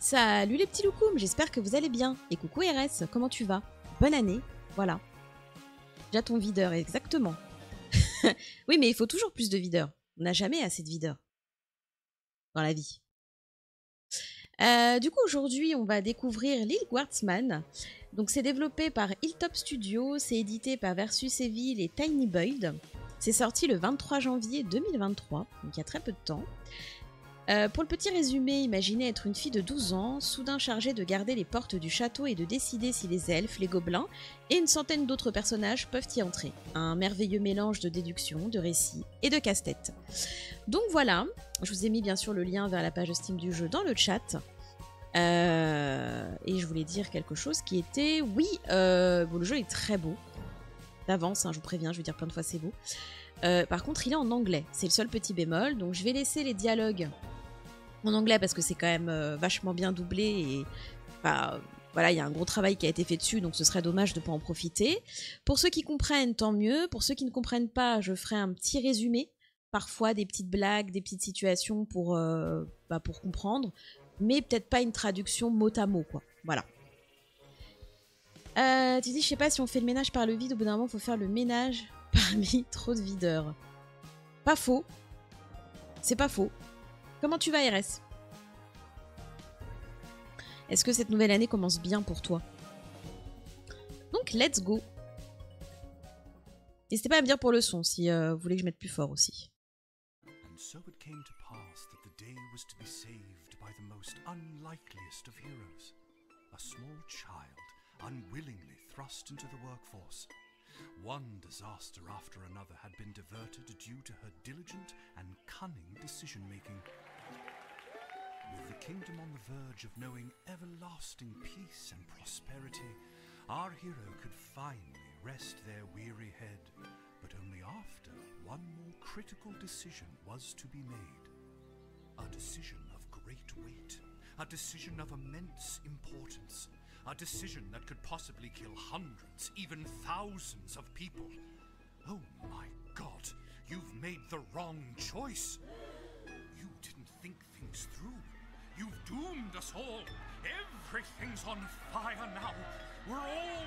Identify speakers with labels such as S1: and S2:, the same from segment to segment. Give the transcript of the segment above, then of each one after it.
S1: Salut les petits loukoums, j'espère que vous allez bien. Et coucou RS, comment tu vas? Bonne année, voilà. Déjà ton videur, exactement. oui, mais il faut toujours plus de videurs. On n'a jamais assez de videurs dans la vie. Euh, du coup, aujourd'hui, on va découvrir Lil Guardsman. Donc, c'est développé par Hilltop Studio, c'est édité par Versus Evil et Tiny Boyd. C'est sorti le 23 janvier 2023, donc il y a très peu de temps. Euh, pour le petit résumé, imaginez être une fille de 12 ans, soudain chargée de garder les portes du château et de décider si les elfes, les gobelins et une centaine d'autres personnages peuvent y entrer. Un merveilleux mélange de déduction, de récits et de casse-tête. Donc voilà, je vous ai mis bien sûr le lien vers la page Steam du jeu dans le chat. Euh, et je voulais dire quelque chose qui était, oui, euh, le jeu est très beau. D'avance, hein, je vous préviens, je vais dire plein de fois c'est beau. par contre, il est en anglais, c'est le seul petit bémol, donc je vais laisser les dialogues en anglais parce que c'est quand même euh, vachement bien doublé et bah, voilà, il y a un gros travail qui a été fait dessus, donc ce serait dommage de ne pas en profiter. Pour ceux qui comprennent, tant mieux. Pour ceux qui ne comprennent pas, je ferai un petit résumé, parfois des petites blagues, des petites situations pour, euh, bah, pour comprendre, mais peut-être pas une traduction mot à mot, quoi. Voilà. Euh, tu dis, je sais pas si on fait le ménage par le vide, au bout d'un moment, il faut faire le ménage parmi trop de videurs. Pas faux. C'est pas faux. Comment tu vas, RS Est-ce que cette nouvelle année commence bien pour toi? Donc, let's go N'hésitez pas à me dire pour le son si euh, vous voulez que je mette plus fort aussi. So it came to pass that the day was to be saved by the most unlikeliest of heroes. A small child, unwillingly thrust into the workforce. One disaster after another had been diverted due to her diligent and cunning decision making. The kingdom on the verge of knowing everlasting peace and prosperity, our hero could finally rest their weary head, but only after one more critical decision was to be made. A decision of great weight, a decision of immense importance, a decision that could possibly kill hundreds, even thousands of people. Oh my god, you've made the wrong choice! You didn't think things through. You've doomed us all. Everything's on fire now. We're all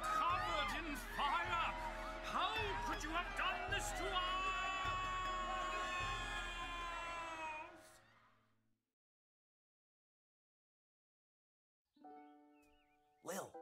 S1: covered in fire. How could you have done this to us?
S2: Lil.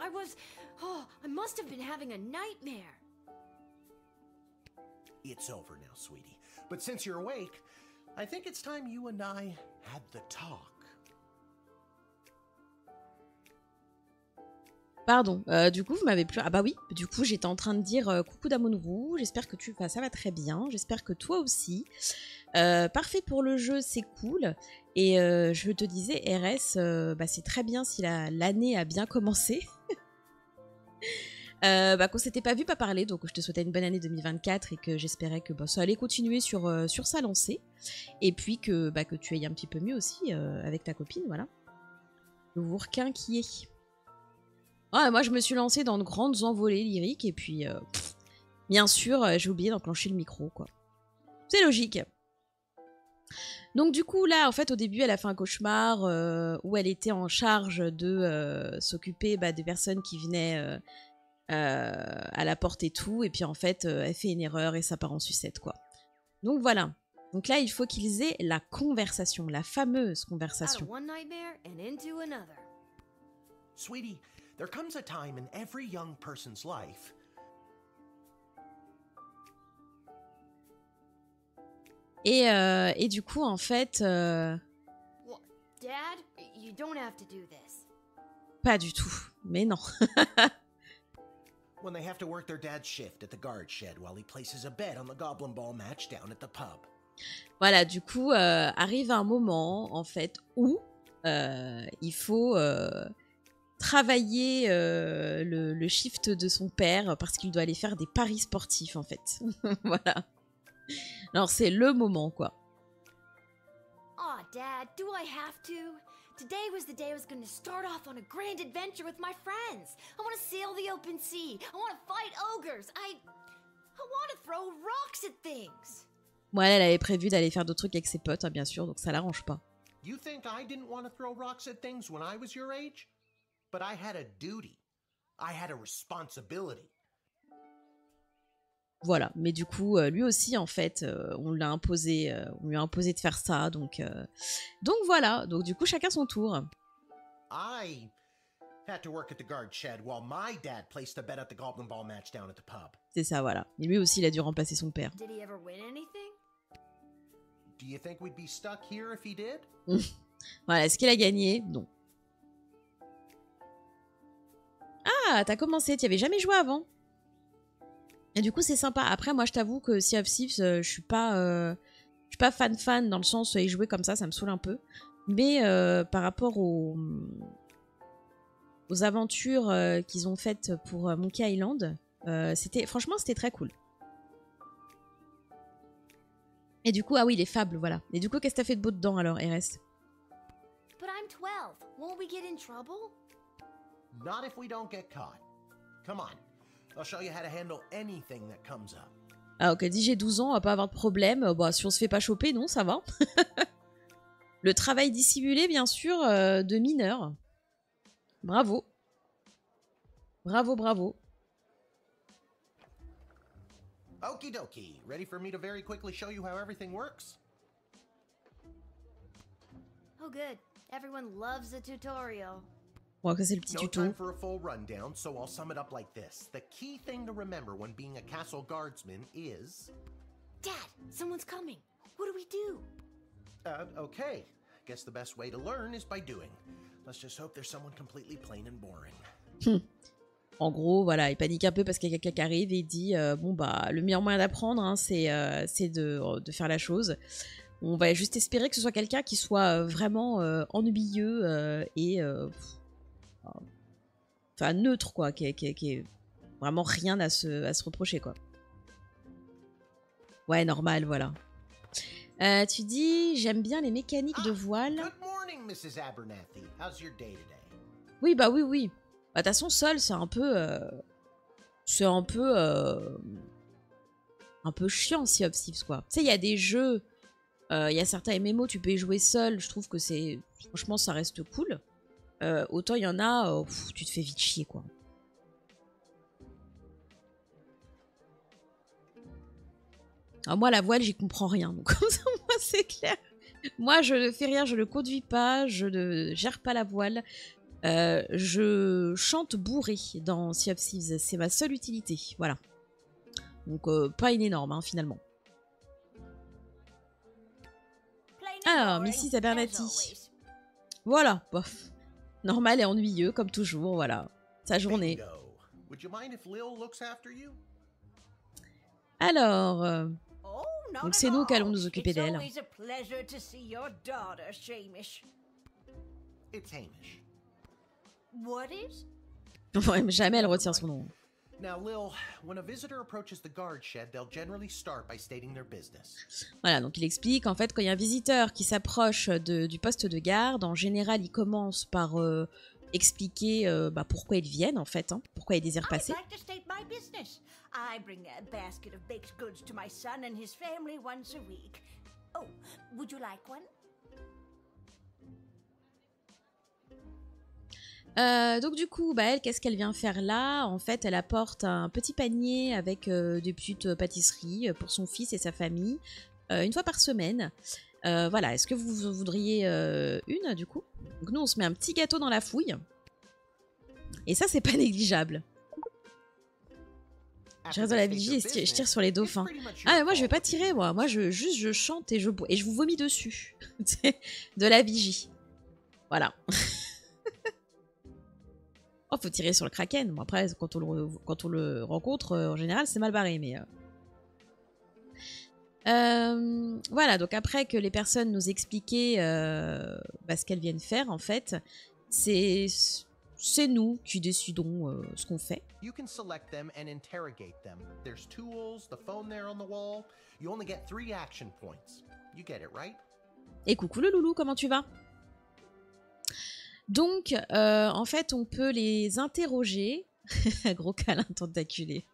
S3: I was. Oh, I must have been having a nightmare.
S2: It's over now, sweetie. But since you're awake, I think it's time you and I had the talk.
S1: Pardon, euh, du coup, vous m'avez plus. Ah bah oui, du coup, j'étais en train de dire euh, coucou Damonrou, j'espère que tu. Enfin, ça va très bien, j'espère que toi aussi. Euh, parfait pour le jeu, c'est cool. Et euh, je te disais, RS, euh, bah, c'est très bien si la- l'année a bien commencé. Euh, bah, qu'on s'était pas vu, pas parlé, donc je te souhaitais une bonne année 2024 et que j'espérais que bah, ça allait continuer sur, euh, sur sa lancée. Et puis que, bah, que tu ailles un petit peu mieux aussi avec ta copine, voilà. Le Wourquin qui est. Ouais, moi je me suis lancée dans de grandes envolées lyriques et puis, bien sûr, j'ai oublié d'enclencher le micro, quoi. C'est logique. Donc du coup là, en fait, au début, elle a fait un cauchemar euh, où elle était en charge de euh, s'occuper bah, des personnes qui venaient euh, euh, à la porte et tout, et puis en fait, euh, elle fait une erreur et ça part en sucette, quoi. Donc voilà. Donc là, il faut qu'ils aient la conversation, la fameuse conversation.
S3: of one nightmare and into another.
S2: Sweetie, there comes a time in every young person's life
S1: Et, euh, et du coup, en fait, euh,
S3: Dad, you don't have to do this.
S1: pas du tout. Mais non.
S2: When they have to work their dad's shift at the guard shed while he places a bet on the Goblin Ball match down at the pub.
S1: Voilà, du coup, euh, arrive un moment, en fait, où euh, il faut euh, travailler euh, le, le shift de son père parce qu'il doit aller faire des paris sportifs, en fait. voilà. Alors, c'est le moment, quoi.
S3: Aw, Dad, do I have to? Today was the day I was going to start off on a grand adventure with my friends. I want to sail the open sea. I want to fight ogres. I. I want to throw rocks at things.
S1: Bon, elle, elle avait prévu d'aller faire d'autres trucs avec ses potes, hein, bien sûr, donc ça l'arrange pas.
S2: You think I didn't want to throw rocks at things when I was your age? But I had a duty. I had a responsibility.
S1: Voilà, mais du coup, euh, lui aussi, en fait, euh, on l'a imposé, euh, on lui a imposé de faire ça, donc, euh, donc voilà. Donc du coup, chacun son tour.
S2: I had to work at the guard shed while my dad placed a bet at the Goblin Ball match down at the pub.
S1: C'est ça, voilà. Et lui aussi, il a dû remplacer son père.
S3: Did he ever win anything?
S2: Do you think we'd be stuck here if he did?
S1: Voilà, est-ce qu'il a gagné? Non. Ah, t'as commencé, tu avais jamais joué avant? Et du coup, c'est sympa. Après, moi, je t'avoue que Sea of Thieves, euh, je suis pas, euh, je suis pas fan fan dans le sens où y jouer comme ça, ça me saoule un peu. Mais euh, par rapport aux, aux aventures euh, qu'ils ont faites pour euh, Monkey Island, euh, c'était, franchement, c'était très cool. Et du coup, ah oui, les fables, voilà. Et du coup, qu'est-ce que t'as fait de beau dedans alors, RS
S3: But I'm 12. Won't we get in trouble?
S2: Not if we don't get caught. Come on. I'll show you how to handle anything that comes up.
S1: Ah ok, dit j'ai 12 ans, on va pas avoir de problème. Bah, si on se fait pas choper, non, ça va. Le travail dissimulé, bien sûr, euh, de mineur. Bravo. Bravo, bravo.
S2: Okie dokie. Ready for me to very quickly show you how everything works?
S3: Oh, good. Everyone loves a tutorial.
S1: Bon, ça c'est le petit
S2: No
S1: tuto.
S2: time for a full rundown, so I'll sum it up like this. The key thing to remember when being a castle guardsman is.
S3: Dad, someone's coming. What do we do?
S2: Uh, okay. Guess the best way to learn is by doing. Let's just hope there's someone completely plain and boring.
S1: En gros, voilà, il panique un peu parce qu'il y a quelqu'un qui arrive et il dit euh, bon bah le meilleur moyen d'apprendre, hein, c'est euh, c'est de, de faire la chose. On va juste espérer que ce soit quelqu'un qui soit euh, vraiment euh, ennuyeux euh, et euh, pff, enfin neutre quoi, qui, qui, qui ait vraiment rien à se, à se reprocher quoi. Ouais, normal, voilà. Euh, tu dis j'aime bien les mécaniques de
S2: Ah,
S1: voile.
S2: Good morning, Mrs. Abernathy. How's your day today?
S1: Oui, bah oui, oui. Bah, de toute façon, seul, c'est un peu. euh, C'est un peu. euh, Un peu chiant, Sea of Thieves, quoi. Tu sais, il y a des jeux. Il y a certains MMO, tu peux y jouer seul. Je trouve que c'est. Franchement, ça reste cool. Euh, autant il y en a, euh, pff, tu te fais vite chier, quoi. Alors, moi, la voile, j'y comprends rien. Donc, comme ça, moi, c'est clair. Moi, je ne fais rien, je ne conduis pas, je ne gère pas la voile. Euh, je chante bourré dans Sea of Thieves, c'est ma seule utilité, voilà. Donc euh, pas une énorme hein, finalement. Ah,
S3: boring,
S1: Mrs. Abernathy. Voilà, bof. Normal et ennuyeux comme toujours, voilà. Sa journée. Alors, euh,
S4: Oh,
S1: Donc c'est nous qui allons
S4: all.
S1: nous occuper d'elle. jamais elle retient son nom.
S2: Now, Lil, when a visitor approaches the guard shed, they'll generally start by stating their business.
S1: Voilà, donc il explique en fait quand il y a un visiteur qui s'approche de- du poste de garde, en général il commence par euh, expliquer euh, bah, pourquoi ils viennent en fait, hein, pourquoi ils désirent passer. Euh, donc du coup, bah, elle, qu'est-ce qu'elle vient faire là? En fait, elle apporte un petit panier avec euh, des petites pâtisseries euh, pour son fils et sa famille, euh, une fois par semaine. Voilà, est-ce que vous voudriez une du coup? Donc nous, on se met un petit gâteau dans la fouille. Et ça, c'est pas négligeable. Je reste dans la vigie et je tire sur les dauphins. Ah, mais moi, je vais pas tirer, moi. Moi, je, juste, je chante et je, et je vous vomis dessus. de la vigie. Voilà. oh, faut tirer sur le kraken. Bon, après, quand on le, quand on le rencontre, euh, en général, c'est mal barré, mais... Euh. Euh, voilà, donc après que les personnes nous expliquaient bah, ce qu'elles viennent faire, en fait, c'est c'est nous qui décidons euh, ce qu'on fait.
S2: You can select them and interrogate them. There's tools, the phone there on the wall. You only get three action points. You get it, right?
S1: Et coucou le loulou, comment tu vas? Donc, euh, en fait, on peut les interroger. Gros câlin tentaculé.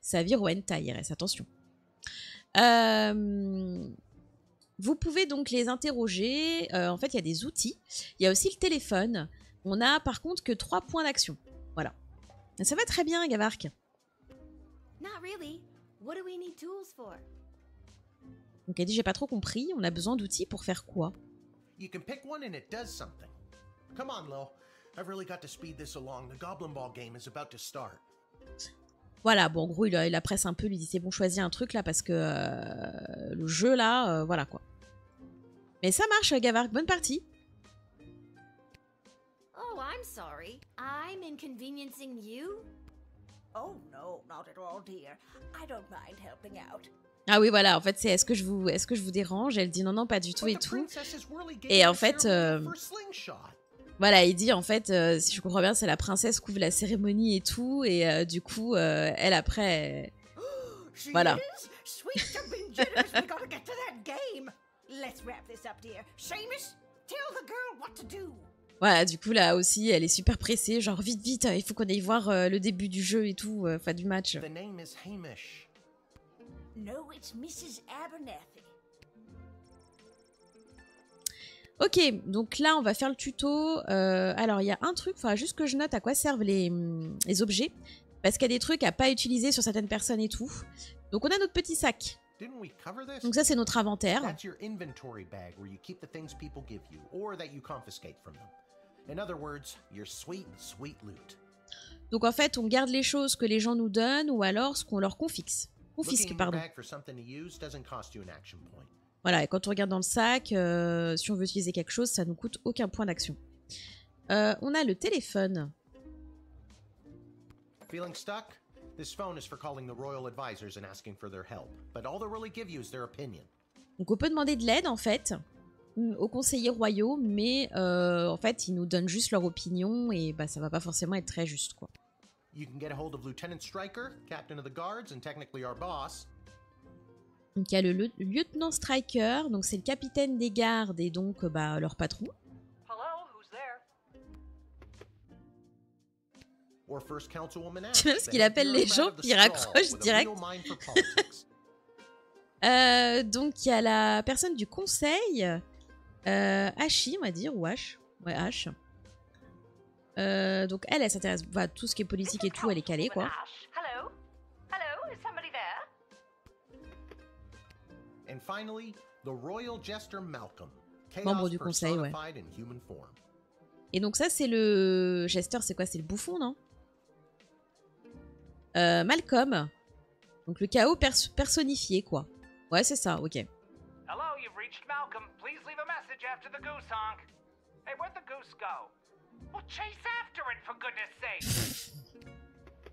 S1: Ça vire au hentai, attention. Euh, vous pouvez donc les interroger. Euh, en fait, il y a des outils. Il y a aussi le téléphone. On a par contre que trois points d'action. Voilà. Ça va très bien, Gavark.
S3: Not really. What do we need tools for?
S1: Donc elle dit j'ai pas trop compris. On a besoin d'outils pour faire quoi?
S2: You can pick one and it does something. Come on, Lil. I've really got to speed this along. The Goblin Ball game is about to start.
S1: Voilà, bon, en gros, il, il presse un peu, lui dit c'est bon, choisis un truc là parce que euh, le jeu là, euh, voilà quoi. Mais ça marche, Gavark, bonne partie.
S3: Oh, I'm sorry. I'm inconveniencing you?
S4: Oh no, not at all, dear. I don't mind helping out.
S1: Ah oui, voilà, en fait, c'est est-ce que, je vous, est-ce que je vous dérange? Elle dit non, non, pas du tout et tout. Et en fait, euh, voilà, il dit en fait, euh, si je comprends bien, c'est la princesse qui ouvre la cérémonie et tout, et euh, du coup, euh, elle après, voilà. Voilà, du coup là aussi, elle est super pressée, genre vite vite, il faut qu'on aille voir le début du jeu et tout, enfin du match.
S4: Abernathy.
S1: Ok, donc là, on va faire le tuto. Euh, alors, il y a un truc, il faudra juste que je note à quoi servent les, hum, les objets. Parce qu'il y a des trucs à pas utiliser sur certaines personnes et tout. Donc, on a notre petit sac. Donc ça, c'est notre inventaire. Donc en fait, on garde les choses que les gens nous donnent ou alors ce qu'on leur confisque. Confisque, pardon. Voilà, et quand on regarde dans le sac, euh, si on veut utiliser quelque chose, ça nous coûte aucun point d'action. Euh, on a le téléphone.
S2: Feeling stuck? This phone is for calling the royal advisors and asking for their help, but all they really give you is their opinion.
S1: Donc on peut demander de l'aide en fait mm, aux conseillers royaux, mais euh, en fait ils nous donnent juste leur opinion et bah ça va pas forcément être très juste quoi.
S2: You can get a hold of Lieutenant Stryker, captain of the guards and technically our boss.
S1: Donc il y a le, lieutenant Striker, donc c'est le capitaine des gardes et donc euh, bah, leur patron. Tu sais ce qu'il appelle les gens, puis il raccroche direct. Euh, donc il y a la personne du conseil, euh, on va dire, ou H. Ouais, H. Euh, donc elle, elle s'intéresse à tout ce qui est politique et tout, elle est calée, quoi. Membre du conseil, ouais. Et donc ça, c'est le... Jester, c'est quoi? C'est le bouffon, non? Euh, Malcolm. Donc le chaos personnifié, quoi. Ouais, c'est ça, ok. Hello, you've reached Malcolm. Please leave a message after the goose honk. Hey, where'd the goose go? Well, chase after it, for goodness sake.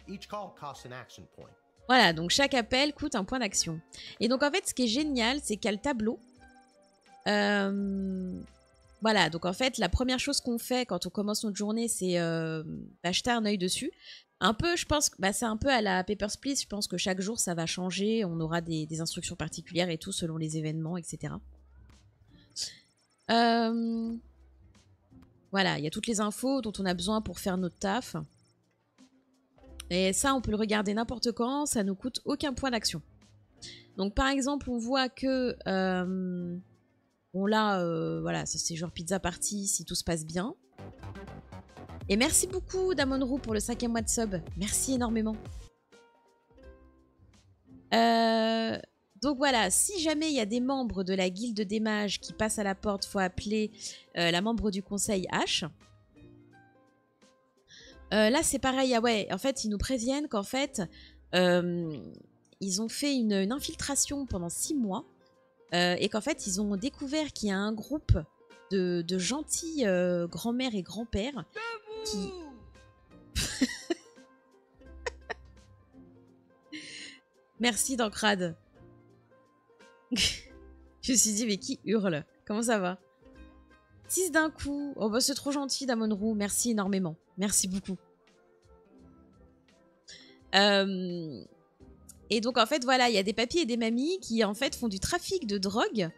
S2: Each call costs an action point.
S1: Voilà, donc chaque appel coûte un point d'action. Et donc en fait, ce qui est génial, c'est qu'il y a le tableau. Euh, voilà, donc en fait, la première chose qu'on fait quand on commence notre journée, c'est euh, d'acheter un œil dessus. Un peu, je pense, bah, c'est un peu à la Paper Split. Je pense que chaque jour, ça va changer. On aura des, instructions particulières et tout selon les événements, etc. Euh, voilà, il y a toutes les infos dont on a besoin pour faire notre taf. Et ça, on peut le regarder n'importe quand, ça nous coûte aucun point d'action. Donc par exemple, on voit que... Euh, bon là, euh, voilà, c'est genre pizza party si tout se passe bien. Et merci beaucoup Damon pour le cinquième mois de sub. Merci énormément. Euh, donc voilà, si jamais il y a des membres de la guilde des mages qui passent à la porte, faut appeler la membre du conseil H. Euh, là, c'est pareil. Ah ouais, en fait, ils nous préviennent qu'en fait, euh, ils ont fait une, une infiltration pendant six mois euh, et qu'en fait, ils ont découvert qu'il y a un groupe de, de gentils euh, grands-mères et grands-pères qui. Merci, Dancrade. Je me suis dit, mais qui hurle? Comment ça va? 6 d'un coup. Oh bah c'est trop gentil, Damonrou. Merci énormément. Merci beaucoup. Euh, Et donc en fait, voilà, il y a des papis et des mamies qui en fait font du trafic de drogue.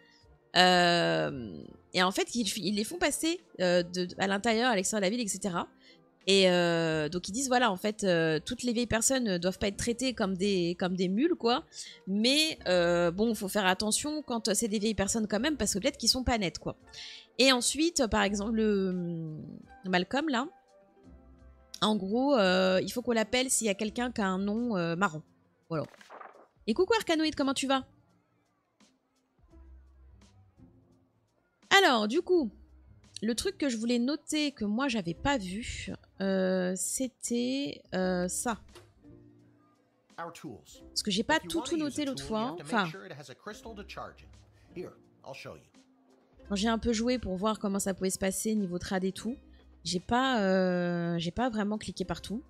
S1: Euh, Et en fait, ils, les font passer euh, à l'intérieur, à l'extérieur de la ville, etc. Et euh, donc ils disent voilà en fait euh, toutes les vieilles personnes ne doivent pas être traitées comme des comme des mules quoi. Mais euh, bon faut faire attention quand c'est des vieilles personnes quand même parce que peut-être qu'ils sont pas nets quoi. Et ensuite par exemple le Malcolm là en gros euh, il faut qu'on l'appelle s'il y a quelqu'un qui a un nom euh, marron voilà. Et coucou Arcanoïde comment tu vas? Alors du coup le truc que je voulais noter que moi j'avais pas vu, euh, c'était euh, ça.
S2: Our tools.
S1: Parce que j'ai pas tout noté l'autre fois. Enfin, quand j'ai un peu joué pour voir comment ça pouvait se passer niveau trad et tout, j'ai pas, euh, j'ai pas vraiment cliqué partout.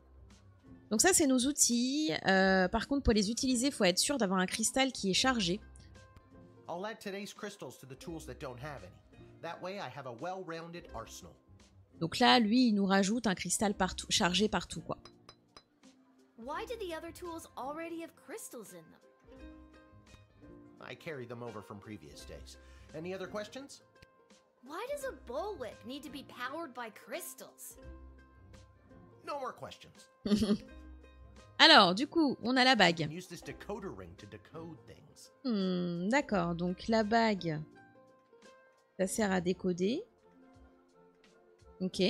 S1: Donc ça c'est nos outils. Par contre pour les utiliser, faut être sûr d'avoir un cristal qui est chargé.
S2: I'll add today's crystals to the tools that don't have any. That way, I have a well-rounded arsenal.
S1: Donc là, lui, il nous rajoute un cristal partout, chargé partout quoi.
S3: Why did the other tools already have crystals in them?
S2: I carried them over from previous days. Any other questions?
S3: Why does a bullwhip need to be powered by crystals?
S2: No more questions.
S1: Alors, du coup, on a la bague. Hmm, D'accord, donc la bague, ça sert à décoder. Ok.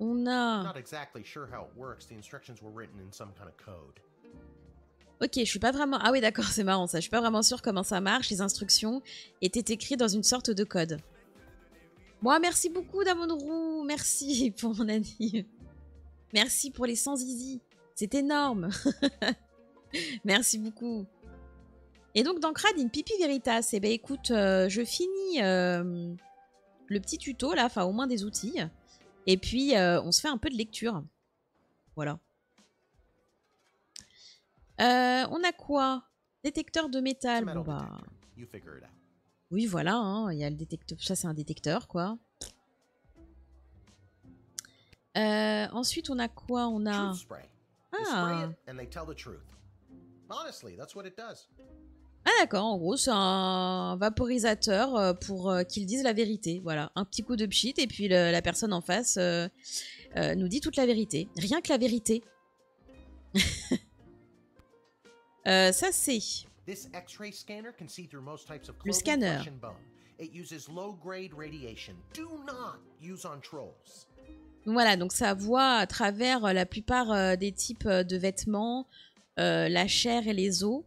S1: On a...
S2: Not exactly sure how it works. The instructions were written in some kind of code.
S1: Ok, je suis pas vraiment... Ah oui, d'accord, c'est marrant ça. Je suis pas vraiment sûre comment ça marche. Les instructions étaient écrites dans une sorte de code. Moi, merci beaucoup, Damonrou. Merci pour mon ami. Merci pour les 100 zizi. C'est énorme. merci beaucoup. Et donc, dans Crad, une pipi veritas. Eh ben, écoute, euh, je finis euh, le petit tuto, là, enfin, au moins des outils. Et puis, euh, on se fait un peu de lecture. Voilà. On a quoi? Détecteur de métal. Bon, bah,
S2: detector. You figure it out.
S1: oui, voilà, hein, il y a le détecteur. Ça, c'est un détecteur, quoi. Ensuite, on a quoi? On a. Ah, ah d'accord, en gros, c'est un vaporisateur euh, pour euh, qu'ils disent la vérité. Voilà, un petit coup de pchit, et puis le- la personne en face euh, euh, nous dit toute la vérité. Rien que la vérité. Euh, ça, c'est.
S2: This X-ray scanner can see through most types of
S1: Le
S2: clothing,
S1: scanner.
S2: flesh, and bone. It uses low-grade radiation. Do not use on trolls.
S1: Donc Voilà, donc ça voit à travers la plupart des types de vêtements, la chair et les os.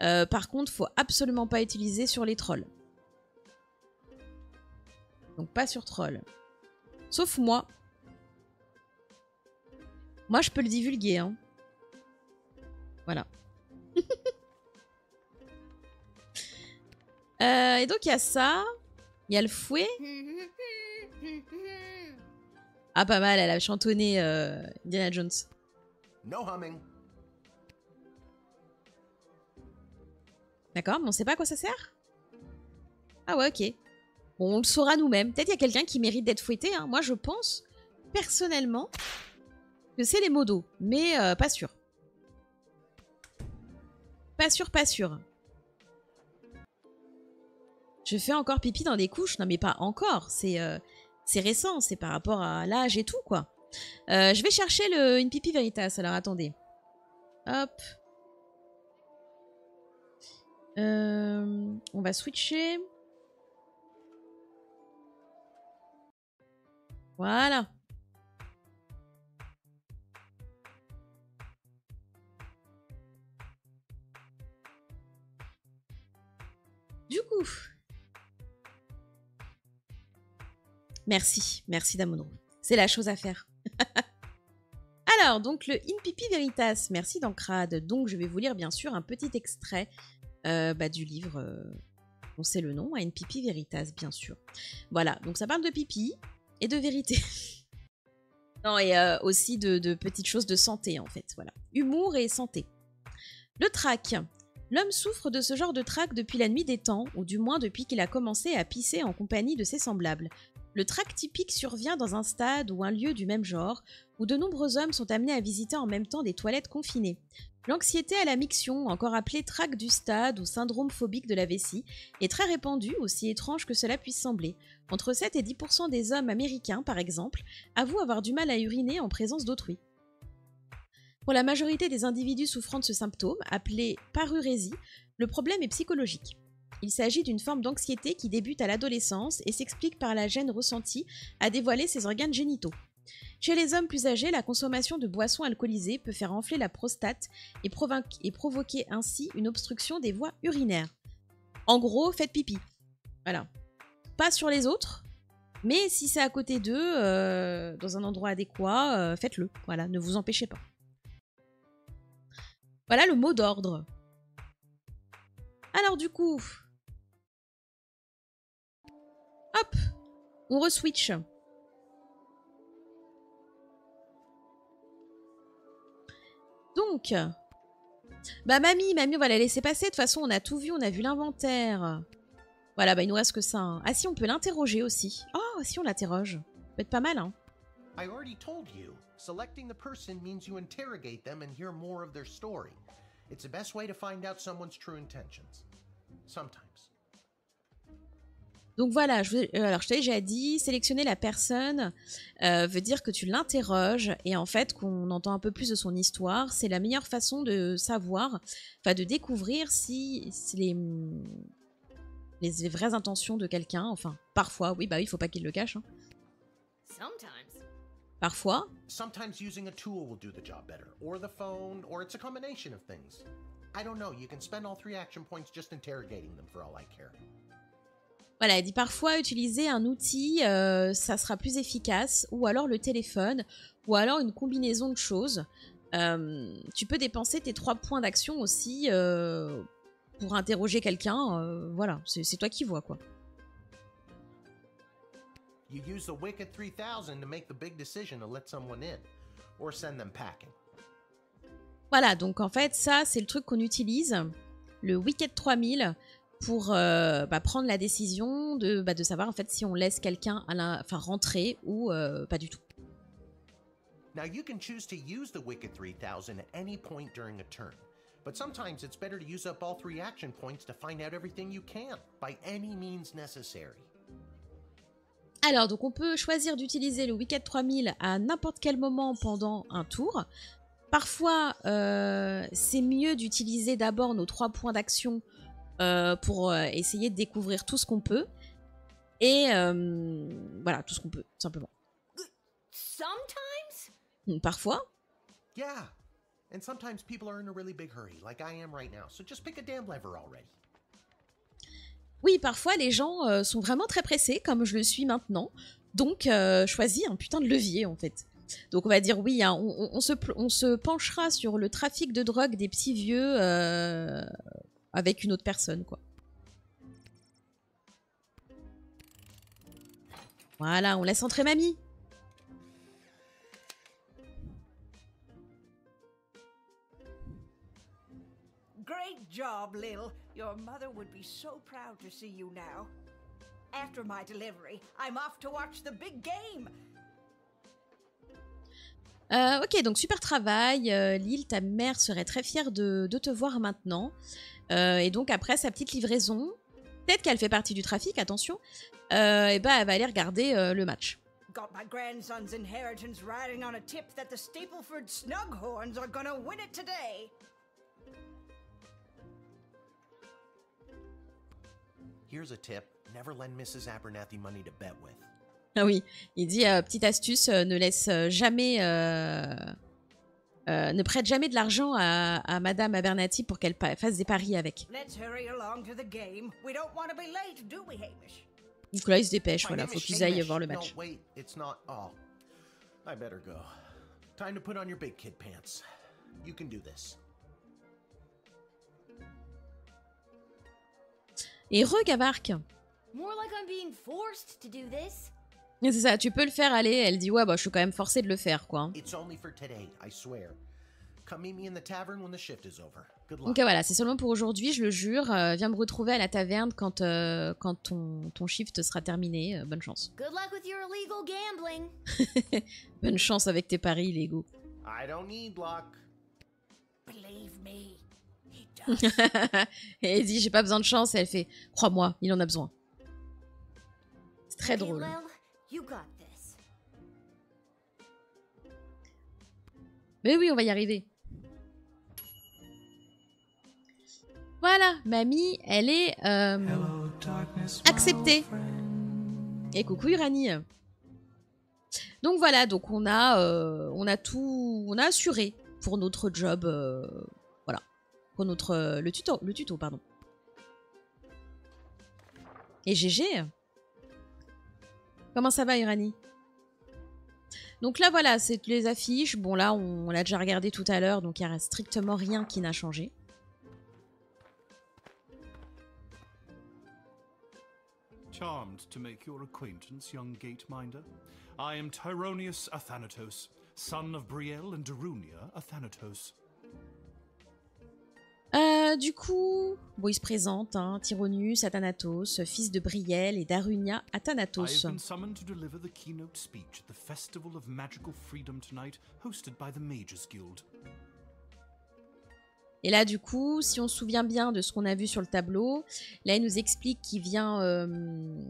S1: Euh, par contre, faut absolument pas utiliser sur les trolls. Donc pas sur troll. Sauf moi. Moi, je peux le divulguer. Hein. Voilà. Euh, et donc il y a ça. Il y a le fouet. Ah, pas mal, elle a chantonné euh, Indiana Jones.
S2: No humming.
S1: D'accord, mais on sait pas à quoi ça sert? Ah ouais, ok. On le saura nous-mêmes. Peut-être il y a quelqu'un qui mérite d'être fouetté. hein. Moi, je pense, personnellement, que c'est les modos. Mais euh, pas sûr. Pas sûr, pas sûr. Je fais encore pipi dans des couches? Non, mais pas encore. C'est euh, c'est récent. C'est par rapport à l'âge et tout, quoi. Euh, je vais chercher une pipi veritas. Alors, attendez. Hop. Euh, on va switcher. Voilà. Du coup. Merci, merci Damonro. C'est la chose à faire. Alors, donc le In Pipi Veritas, merci d'Ancrade. Donc, je vais vous lire bien sûr un petit extrait euh, bah, du livre. euh, on sait le nom, In Pipi Veritas, bien sûr. Voilà, donc ça parle de pipi et de vérité. non, et euh, aussi de, de petites choses de santé, en fait. Voilà. Humour et santé. Le trac. L'homme souffre de ce genre de trac depuis la nuit des temps, ou du moins depuis qu'il a commencé à pisser en compagnie de ses semblables. Le trac typique survient dans un stade ou un lieu du même genre, où de nombreux hommes sont amenés à visiter en même temps des toilettes confinées. L'anxiété à la miction, encore appelée trac du stade ou syndrome phobique de la vessie, est très répandue, aussi étrange que cela puisse sembler. Entre 7 et 10% des hommes américains, par exemple, avouent avoir du mal à uriner en présence d'autrui. Pour la majorité des individus souffrant de ce symptôme, appelé parurésie, le problème est psychologique. Il s'agit d'une forme d'anxiété qui débute à l'adolescence et s'explique par la gêne ressentie à dévoiler ses organes génitaux. Chez les hommes plus âgés, la consommation de boissons alcoolisées peut faire enfler la prostate et, provoque- et provoquer ainsi une obstruction des voies urinaires. En gros, faites pipi. Voilà. Pas sur les autres, mais si c'est à côté d'eux, euh, dans un endroit adéquat, euh, faites-le. Voilà, ne vous empêchez pas. Voilà le mot d'ordre. Alors du coup, hop, on reswitch. Donc, bah mamie, mamie, on va la laisser passer. De toute façon, on a tout vu, on a vu l'inventaire. Voilà, bah il nous reste que ça. hein. Ah si, on peut l'interroger aussi. Oh, si on l'interroge. Peut être pas mal, hein.
S2: I already told you. Selecting the person means you interrogate them and hear more of their story. It's the best way to find out someone's true intentions. Sometimes.
S1: Donc voilà, je, euh, alors je t'ai déjà dit, sélectionner la personne euh, veut dire que tu l'interroges et en fait qu'on entend un peu plus de son histoire. C'est la meilleure façon de savoir, enfin de découvrir si, si les, vraies intentions de quelqu'un, enfin parfois, oui bah oui, il faut pas qu'il le cache. hein.
S3: Sometimes.
S1: Parfois,
S2: Sometimes using a tool will do the job better, or the phone, or it's a combination of things. I don't know, you can spend all three action points just interrogating them for all I care.
S1: Voilà, elle dit parfois utiliser un outil, euh, ça sera plus efficace, ou alors le téléphone, ou alors une combinaison de choses. Euh, tu peux dépenser tes trois points d'action aussi euh, pour interroger quelqu'un. voilà, c'est c'est toi qui vois quoi.
S2: You use the Wicked 3000 to make the big decision to let someone in, or send them packing.
S1: Voilà, donc en fait, ça, c'est le truc qu'on utilise, le Wicked 3000, pour euh, bah, prendre la décision de, bah, de savoir en fait si on laisse quelqu'un à la- enfin, rentrer ou euh, pas du tout.
S2: Now, you can choose to use the Wicked 3000 at any point during a turn, but sometimes it's better to use up all three action points to find out everything you can, by any means necessary.
S1: Alors, donc on peut choisir d'utiliser le Wicked 3000 à n'importe quel moment pendant un tour. Parfois, euh, c'est mieux d'utiliser d'abord nos trois points d'action pour euh, essayer de découvrir tout ce qu'on peut. Et euh, voilà, tout ce qu'on peut, tout simplement.
S3: Sometimes?
S1: Donc, Parfois,
S2: Yeah, and sometimes people are in a really big hurry, like I am right now, so just pick a damn lever already.
S1: oui, parfois les gens euh, sont vraiment très pressés, comme je le suis maintenant. Donc, euh, choisis un putain de levier, en fait. Donc, on va dire oui, hein, on, on- on se, on se penchera sur le trafic de drogue des petits vieux euh, avec une autre personne, quoi. Voilà, on laisse entrer mamie.
S4: Great job, Lil. Your mother would be so proud to see you now. After my delivery, I'm off to watch the big game.
S1: Euh, ok, donc super travail. Euh, Lille, ta mère serait très fière de, de te voir maintenant. Euh, et donc après sa petite livraison, peut-être qu'elle fait partie du trafic, attention, euh, et ben elle va aller regarder euh, le match.
S4: Got my grandson's inheritance riding on a tip that the Stapleford Snughorns are gonna win it today.
S2: Here's a tip never lend Mrs. Abernathy money to bet with.
S1: Ah oui, il dit euh, petite astuce, euh, ne laisse euh, jamais, euh, ne prête jamais de l'argent à, à Madame Abernathy pour qu'elle fasse des paris avec.
S4: Let's hurry along to the game. We don't want to be late, do we, Hamish?
S1: Nicolas il se dépêche,
S2: My
S1: voilà, faut qu'ils aillent voir le match.
S2: wait, it's not. I better go. Time to put on your big kid pants. You can do this.
S1: Et regavarque.
S3: More like I'm being forced to do this.
S1: Et C'est ça, tu peux le faire, allez. Elle dit, ouais, bah, je suis quand même forcée de le faire, quoi.
S2: It's only for today, I swear. Come meet me in the tavern when the shift is over. Good luck.
S1: Donc voilà, c'est seulement pour aujourd'hui, je le jure. Euh, viens me retrouver à la taverne quand, euh, quand ton, ton shift sera terminé. Euh, bonne chance.
S3: Good luck with your illegal gambling.
S1: Bonne chance avec tes paris illégaux.
S2: I don't need luck.
S4: Believe me, he does.
S1: et elle dit, j'ai pas besoin de chance. Et elle fait, crois-moi, il en a besoin. C'est très
S3: Okay,
S1: drôle.
S3: Lil, you got this.
S1: Mais oui, on va y arriver. Voilà, mamie, elle est euh, acceptée. Et coucou Irani. Donc voilà, donc on a, euh, on a tout, on a assuré pour notre job, euh, voilà, pour notre euh, le tuto, le tuto, pardon. Et GG. Comment ça va Irani? Donc là, voilà, c'est les affiches. Bon, là, on, l'a déjà regardé tout à l'heure, donc il n'y a strictement rien qui n'a changé.
S5: Charmed to make your acquaintance, young Gateminder. I am Tyronius Athanatos, son of Brielle and Darunia Athanatos.
S1: Euh, du coup, bon, il se présente, hein, Tyronius Athanatos, fils de Brielle et d'Arunia Athanatos. Et là, du coup, si on se souvient bien de ce qu'on a vu sur le tableau, là, il nous explique qu'il vient euh,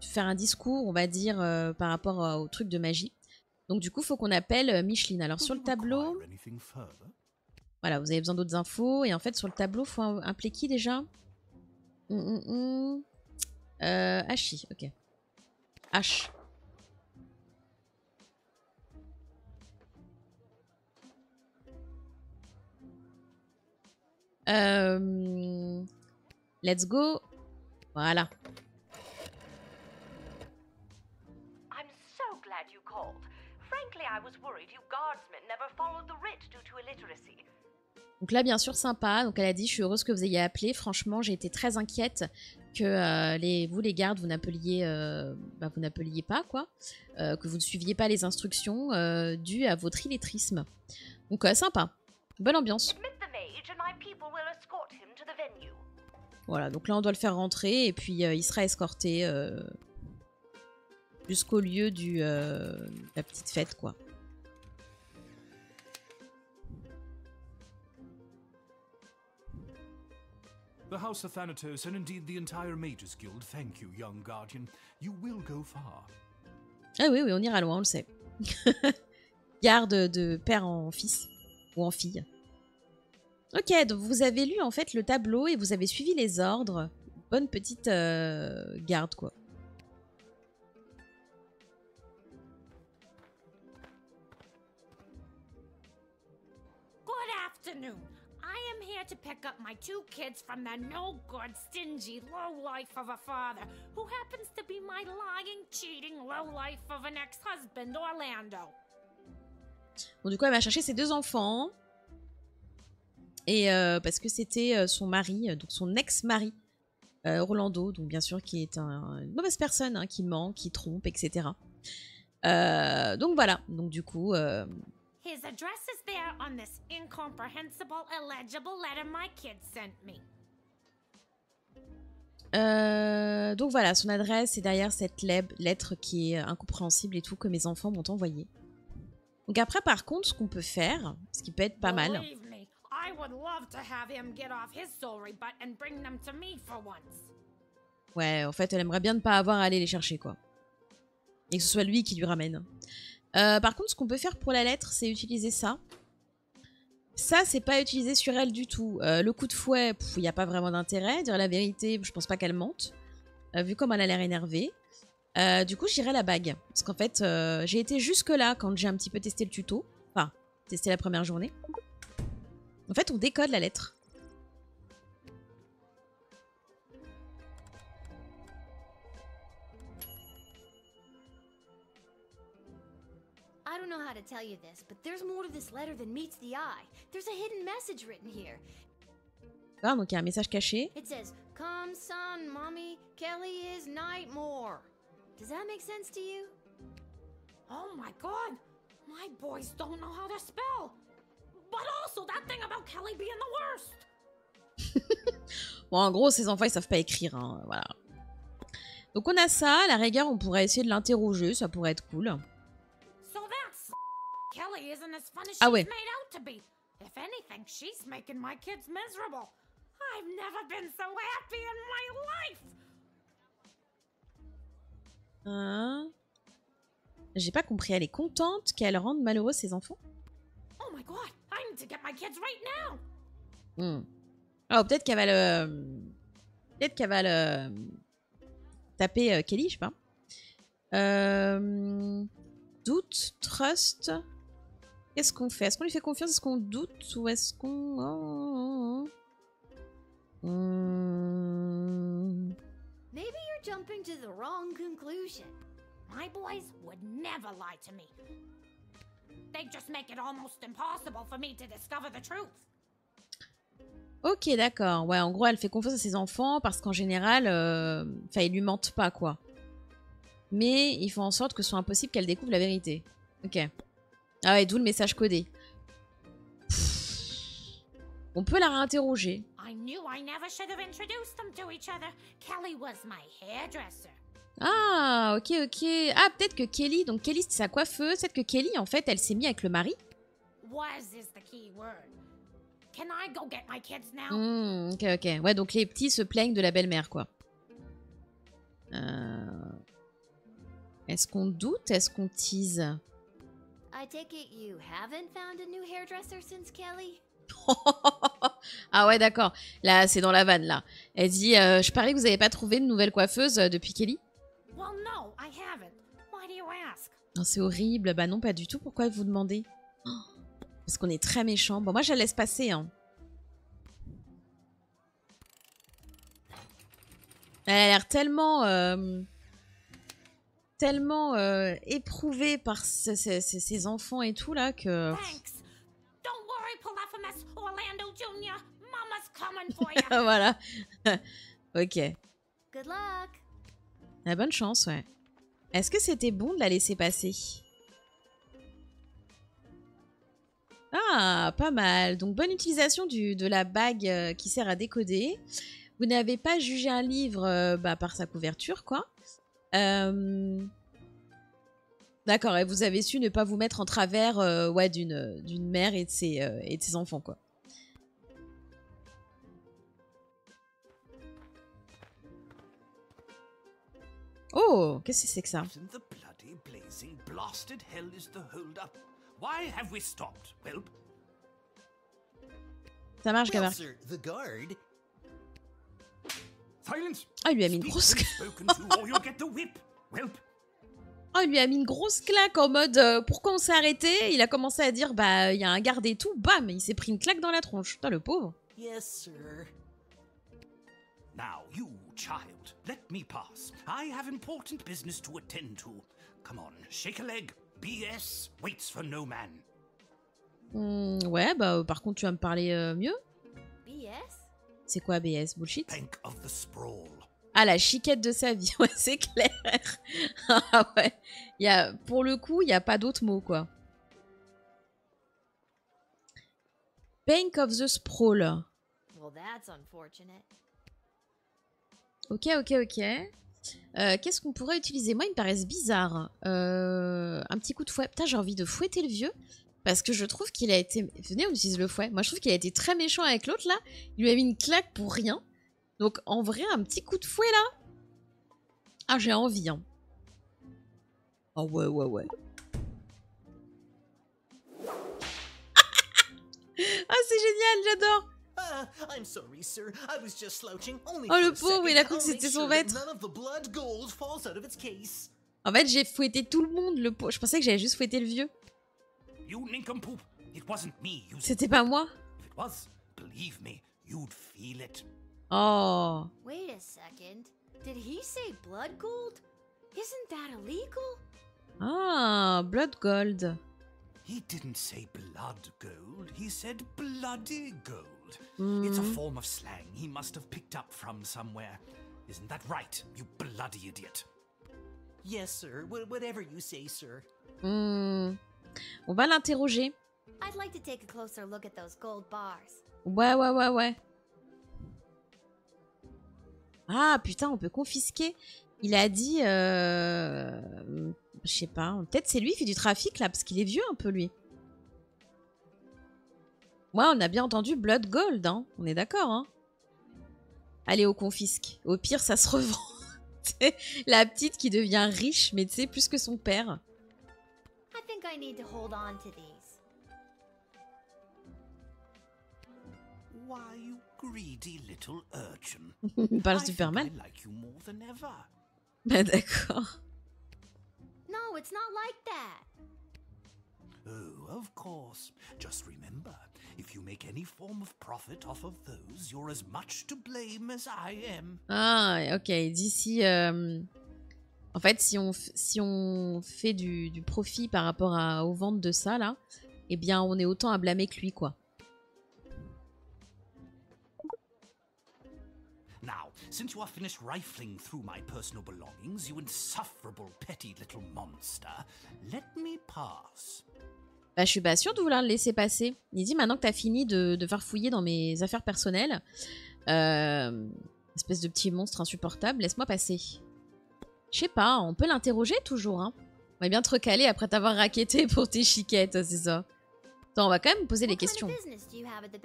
S1: faire un discours, on va dire, euh, par rapport au truc de magie. Donc, du coup, faut qu'on appelle Micheline. Alors, sur le tableau? Voilà, vous avez besoin d'autres infos. Et en fait, sur le tableau, faut un- appeler qui déjà hum, hum. Euh, Hachi, ok. H. Euh, let's go. Voilà.
S6: I'm so glad you called. Frankly, I was worried you guardsmen never followed the writ due to illiteracy.
S1: Donc là, bien sûr, sympa. Donc elle a dit, je suis heureuse que vous ayez appelé. Franchement, j'ai été très inquiète que euh, les, vous, les gardes, vous n'appeliez, euh, bah, vous n'appeliez pas, quoi. Euh, que vous ne suiviez pas les instructions dues à votre illettrisme. Donc sympa. Bonne ambiance. Voilà, donc là, on doit le faire rentrer et puis il sera escorté jusqu'au lieu du, de la petite fête, quoi.
S5: The House of Thanatos, and indeed the entire Mages Guild, thank you, young guardian. You will go far.
S1: Ah oui, oui, on ira loin, on le sait. Garde de père en fils ou en fille. Ok, donc vous avez lu en fait le tableau et vous avez suivi les ordres. Bonne petite euh, garde, quoi.
S7: Good afternoon. To pick up my two kids from the no good, stingy lowlife of a father who happens to be my lying, cheating lowlife of an ex husband, Orlando.
S1: Bon, du coup, elle va chercher ses deux enfants. Et euh, parce que c'était euh, son mari, euh, donc son ex-mari, euh, Rolando, donc bien sûr, qui est un- une mauvaise personne, hein, qui ment, qui trompe, etc. Euh, donc voilà, donc du coup, euh,
S7: His address is there on this incomprehensible, illegible letter my kid sent me.
S1: Euh, donc voilà, son adresse est derrière cette lettre qui est incompréhensible et tout que mes enfants m'ont envoyé. Donc après, par contre, ce qu'on peut faire, ce qui peut être pas mal, ouais, en fait, elle aimerait bien ne pas avoir à aller les chercher, quoi. Et que ce soit lui qui lui ramène. Euh, par contre, ce qu'on peut faire pour la lettre, c'est utiliser ça. Ça, c'est pas utilisé sur elle du tout. Euh, le coup de fouet, il n'y a pas vraiment d'intérêt. Dire la vérité, je pense pas qu'elle mente. euh, vu comme elle a l'air énervée. Du coup, j'irai la bague. Parce qu'en fait, j'ai été jusque-là quand j'ai un petit peu testé le tuto. Enfin, testé la première journée. En fait, on décode la lettre.
S3: Don't know how to tell you this, but there's more to this letter than meets the eye. There's a hidden message written here.
S1: Ah, donc il y a un message caché.
S3: It says, Come, son, mommy, Kelly is Nightmore. Does that make sense to you?
S7: Oh my god! My boys don't know how to spell! But also that thing about Kelly being the worst!
S1: Bon, en gros, ces enfants, ils savent pas écrire, hein, voilà. Donc on a ça, à la rigueur, on pourrait essayer de l'interroger, ça pourrait être cool.
S7: Isn't as fun as she's
S1: Ah ouais.
S7: made out to be. If anything, she's making my kids miserable. I've never been so happy in my life!
S1: Hein? J'ai pas compris, elle est contente qu'elle rende malheureux ses enfants?
S7: Oh my god, I need to get my kids right now!
S1: Hmm. Oh, peut-être qu'elle va le... Peut-être qu'elle va le... Taper euh, Kelly, je sais pas. Euh... Doute, trust... Qu'est-ce qu'on fait? Est-ce qu'on lui fait confiance? Est-ce qu'on doute? Ou est-ce qu'on... oh, oh, oh. Hmm.
S3: Maybe you're jumping to the wrong conclusion.
S7: My boys would never lie to me. They just make it almost impossible for me to discover the truth.
S1: Ok, d'accord. Ouais, en gros, elle fait confiance à ses enfants parce qu'en général, euh, enfin, ils lui mentent pas, quoi. Mais ils font en sorte que ce soit impossible qu'elle découvre la vérité. Ok. Ah ouais, d'où le message codé. Pff. On peut la réinterroger. Ah, ok, ok. Ah, peut-être que Kelly, donc Kelly c'était sa coiffeuse, peut-être que Kelly, en fait, elle s'est mise avec le mari. Hmm, ok, ok. Ouais, donc les petits se plaignent de la belle-mère, quoi. Euh, Est-ce qu'on doute? Est-ce qu'on tease?
S3: I take it you haven't found a new hairdresser since Kelly?
S1: ah ouais, d'accord. Là, c'est dans la vanne, là. Elle dit, euh, je parie que vous avez pas trouvé de nouvelle coiffeuse euh, depuis Kelly
S7: Well, no, I haven't. Why do you ask?
S1: Non, c'est horrible. Bah non, pas du tout. Pourquoi vous demandez Oh, Parce qu'on est très méchant. Bon, moi, je la laisse passer. Hein. Elle a l'air tellement... euh, tellement euh, éprouvée par ce- ce- ce- ses enfants et tout, là, que...
S7: Thanks. Don't worry, Polyphemus Orlando Jr. Mama's coming for you.
S1: voilà. ok.
S3: Good luck.
S1: La bonne chance, ouais. Est-ce que c'était bon de la laisser passer? Ah, pas mal. Donc, bonne utilisation du, de la bague euh, qui sert à décoder. Vous n'avez pas jugé un livre euh, bah, par sa couverture, quoi. Euh, D'accord, et vous avez su ne pas vous mettre en travers euh, ouais, d'une d'une mère et de, ses, euh, et de ses enfants, quoi. Oh, qu'est-ce que c'est que ça?
S5: What in the
S1: Ah, il lui a mis une grosse
S5: Whelp.
S1: Oh, il lui a mis une grosse claque en mode euh, pourquoi on s'est arrêté? Il a commencé à dire bah il y a un garde et tout, bam, il s'est pris une claque dans la tronche. Putain, le pauvre.
S2: Yes, sir.
S5: Now, you child, let me pass. I have important business to attend to. Come on, shake a leg. BS waits for no man.
S1: Hmm, ouais, bah euh, par contre tu vas me parler euh, mieux.
S3: BS?
S1: C'est quoi BS Bullshit?
S5: Bank of the sprawl.
S1: Ah, la chiquette de sa vie, ouais, c'est clair. ah ouais. Y a, pour le coup, il n'y a pas d'autre mot, quoi. Bank of the Sprawl.
S3: Well, that's unfortunate.
S1: Ok, ok, ok. Euh, Qu'est-ce qu'on pourrait utiliser? Moi, ils me paraissent bizarres. Euh, un petit coup de fouet. Putain, j'ai envie de fouetter le vieux. Parce que je trouve qu'il a été... Venez, on utilise le fouet. Moi, je trouve qu'il a été très méchant avec l'autre, là. Il lui a mis une claque pour rien. Donc, en vrai, un petit coup de fouet, là. Ah, j'ai envie, hein. Oh, ouais, ouais, ouais. ah, c'est génial, j'adore
S2: Ah,
S1: Oh, le pauvre, il a cru que c'était son maître. En fait, j'ai fouetté tout le monde, le pauvre. Je pensais que j'allais juste fouetter le vieux.
S5: You nincompoop. It wasn't me using
S1: C'était pas moi.
S5: If it was, believe me, you'd feel it.
S1: Oh.
S3: Wait a second. Did he say blood gold? Isn't that illegal?
S1: Ah, Blood Gold.
S5: He didn't say blood gold, he said bloody gold. It's a form of slang he must have picked up from somewhere. Isn't that right, you bloody idiot?
S8: Yes, sir. Wh- whatever you say, sir.
S1: Hmm. On va l'interroger. Ouais, ouais, ouais, ouais. Ah, putain, on peut confisquer. Il a dit... Euh... Je sais pas. Peut-être c'est lui qui fait du trafic, là, parce qu'il est vieux un peu, lui. Ouais, on a bien entendu Blood Gold, hein. On est d'accord, hein. Allez, au confisque. Au pire, ça se revend. La petite qui devient riche, mais tu sais, plus que son père.
S3: I think I need to hold on to these.
S5: Why, you greedy little urchin.
S1: Il parle
S5: I think
S1: super mal.
S5: I like you more than ever.
S1: Bah d'accord.
S3: No, it's not like that.
S5: Oh, of course. Just remember, if you make any form of profit off of those, you're as much to blame as I am.
S1: Ah, ok. Il dit si... euh, En fait, si on, si on fait du, du profit par rapport à, aux ventes de ça, là, eh bien, on est autant à blâmer que lui, quoi.
S5: Now, since you are finished rifling through my personal belongings, you insufferable petty little monster, let me pass.
S1: Bah, je suis pas sûre de vouloir le laisser passer. Il dit maintenant que t'as fini de, de faire fouiller dans mes affaires personnelles, euh, espèce de petit monstre insupportable, laisse-moi passer. Je sais pas, on peut l'interroger toujours, hein. On va bien te recaler après t'avoir raquetté pour tes chiquettes, c'est ça. Attends, on va quand même poser
S3: of
S1: questions.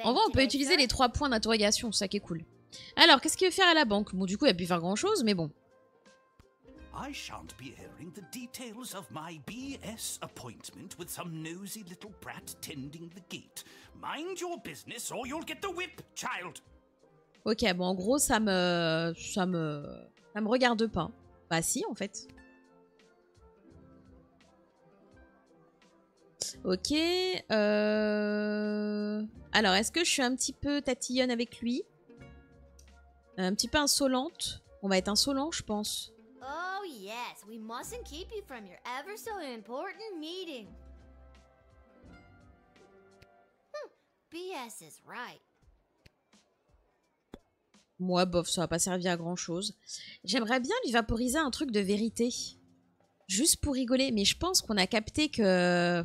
S1: En vrai, on peut utiliser les trois points d'interrogation, c'est ça qui est cool. Alors, qu'est-ce qu'il veut faire à la banque? Bon, du coup, il a pu faire grand-chose, mais bon.
S5: I shan't be airing the details of my BS appointment with some nosy little brat tending the gate. Mind your business or you'll get the whip, child.
S1: Ok, bon, en gros, ça me... Ça me... Ça me regarde pas. Bah si, en fait. Ok. euh, Alors, est-ce que je suis un petit peu tatillonne avec lui? Un petit peu insolente? On va être insolent, je pense.
S3: Oh, yes, we mustn't keep you from your ever so important meeting. Hmm, BS is right.
S1: Moi, bof, ça va pas servir à grand chose. J'aimerais bien lui vaporiser un truc de vérité. Juste pour rigoler, mais je pense qu'on a capté que.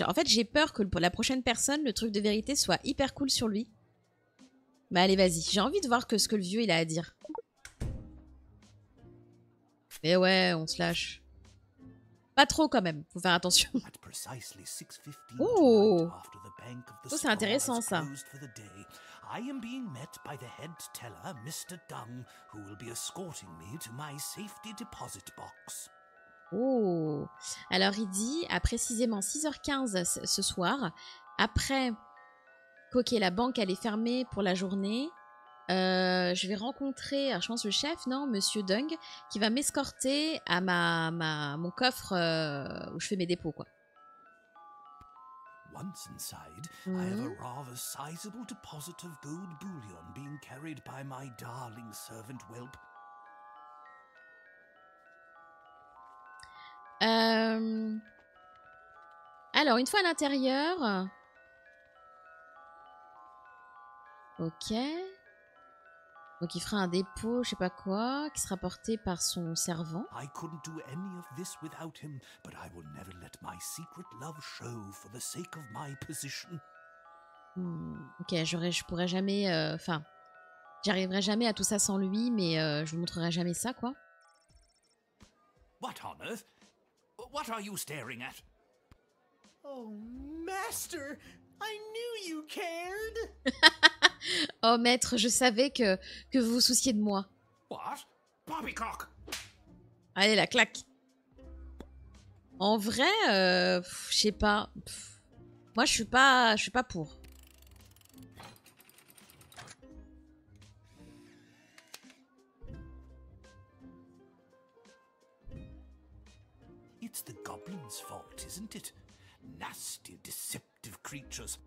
S1: En fait, j'ai peur que pour la prochaine personne, le truc de vérité soit hyper cool sur lui. Bah, allez, vas-y. J'ai envie de voir que ce que le vieux il a à dire. Mais ouais, on se lâche. Pas trop quand même, faut faire attention.
S5: At precisely 6:15
S1: Oh. Oh, c'est intéressant, ça.
S5: I am being met by the head teller, Mr. Dung, who will be escorting me to my safety deposit box.
S1: Oh Alors il dit à précisément 6h15 ce- soir, après qu'ok la banque elle est fermée pour la journée, euh, je vais rencontrer, alors, je pense le chef, non, Monsieur Dung, qui va m'escorter à ma, ma mon coffre euh, où je fais mes dépôts quoi.
S5: Once inside, I have a hmm? rather sizable deposit of gold bullion being carried by my darling servant whelp.
S1: Euh, Alors une fois à l'intérieur, ok. Donc il fera un dépôt, je sais pas quoi, qui sera porté par son servant.
S5: I couldn't do any of this without him, but I will never let my secret love show for the sake of my position.
S1: Hmm, ok, je pourrais jamais, euh, enfin, j'arriverai jamais à tout ça sans lui, mais euh, je vous montrerai jamais ça, quoi.
S5: What on earth? What are you staring at?
S8: Oh, Master! I knew you cared!
S1: Oh maître, je savais que que vous vous souciez de moi.
S5: What? Poppycock!
S1: Allez, la claque. En vrai, euh, je sais pas. Pff, Moi, je suis pas, je suis pas pour.
S5: It's the goblin's fault, isn't it? Nasty, deceptive creatures.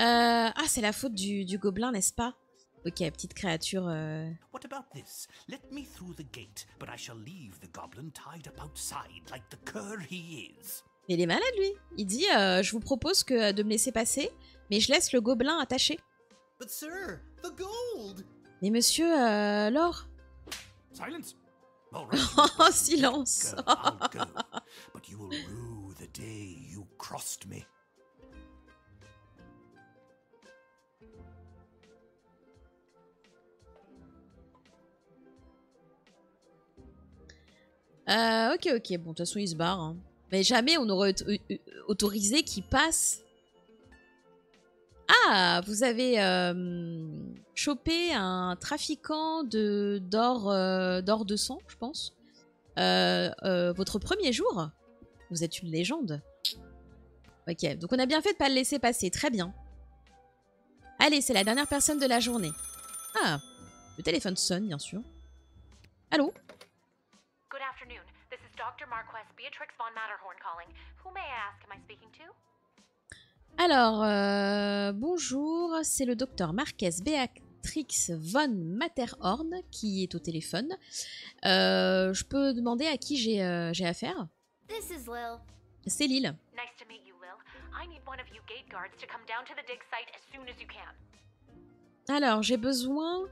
S1: Ah, c'est la faute du, du gobelin, n'est-ce pas? Ok, petite créature. euh,
S5: What about this? Let me through the gate, but I shall leave the goblin tied up outside like the cur he is.
S1: Mais il est malade, lui. Il dit euh, Je vous propose que de me laisser passer, mais je laisse le gobelin attaché.
S8: But sir, the gold!
S1: Mais monsieur, euh, Laure
S5: Silence! All right,
S1: Oh, silence
S5: but you will rue the day you crossed me.
S1: Euh, ok, ok, bon, de toute façon, il se barre. hein. Mais jamais on aurait auto- euh, autorisé qu'il passe. Ah, vous avez euh, chopé un trafiquant de d'or euh, de sang, je pense. Euh, euh, votre premier jour Vous êtes une légende. Ok, donc on a bien fait de pas le laisser passer, très bien. Allez, c'est la dernière personne de la journée. Ah, le téléphone sonne, bien sûr. Allô?
S9: Dr. Marquess Beatrix von Matterhorn calling. Who may I ask am I speaking to?
S1: Alors, euh, bonjour, c'est le docteur Marquez Beatrix von Matterhorn qui est au téléphone. Euh, je peux demander à qui j'ai euh, j'ai affaire?
S3: This is Lil.
S1: C'est Lille.
S9: Nice to meet you, Lil. I need one of you gate guards to come down to the dig site as soon as you can.
S1: Alors, j'ai besoin...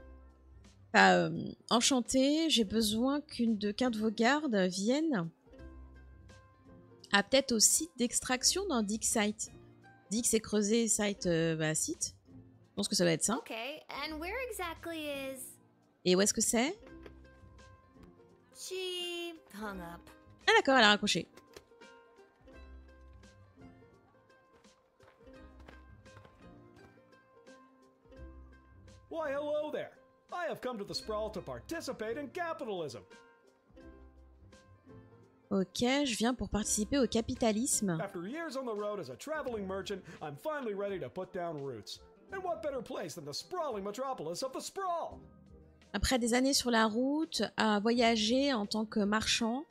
S1: Enfin, euh, enchanté, j'ai besoin qu'une de, qu'un de vos gardes vienne à peut-être au site d'extraction dans Dig Site. Dig c'est creusé, site, euh, bah, site. Je pense que ça doit être ça.
S3: Okay, and where exactly is.
S1: Et où est-ce que c'est?
S3: She hung up.
S1: Ah d'accord, elle a raccroché.
S10: Why, hello there. I have come to the Sprawl to participate in capitalism.
S1: Ok, je viens pour participer au capitalisme.
S10: After years on the road as a traveling merchant, I'm finally ready to put down roots. And what better place than the sprawling metropolis of the Sprawl?
S1: Après des années sur la route, à voyager en tant que marchand,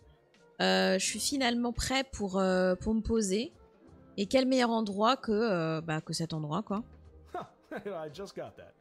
S1: euh, je suis finalement prêt pour, euh, pour me poser. Et quel meilleur endroit que, euh, bah, que cet endroit, quoi.
S10: I just got that.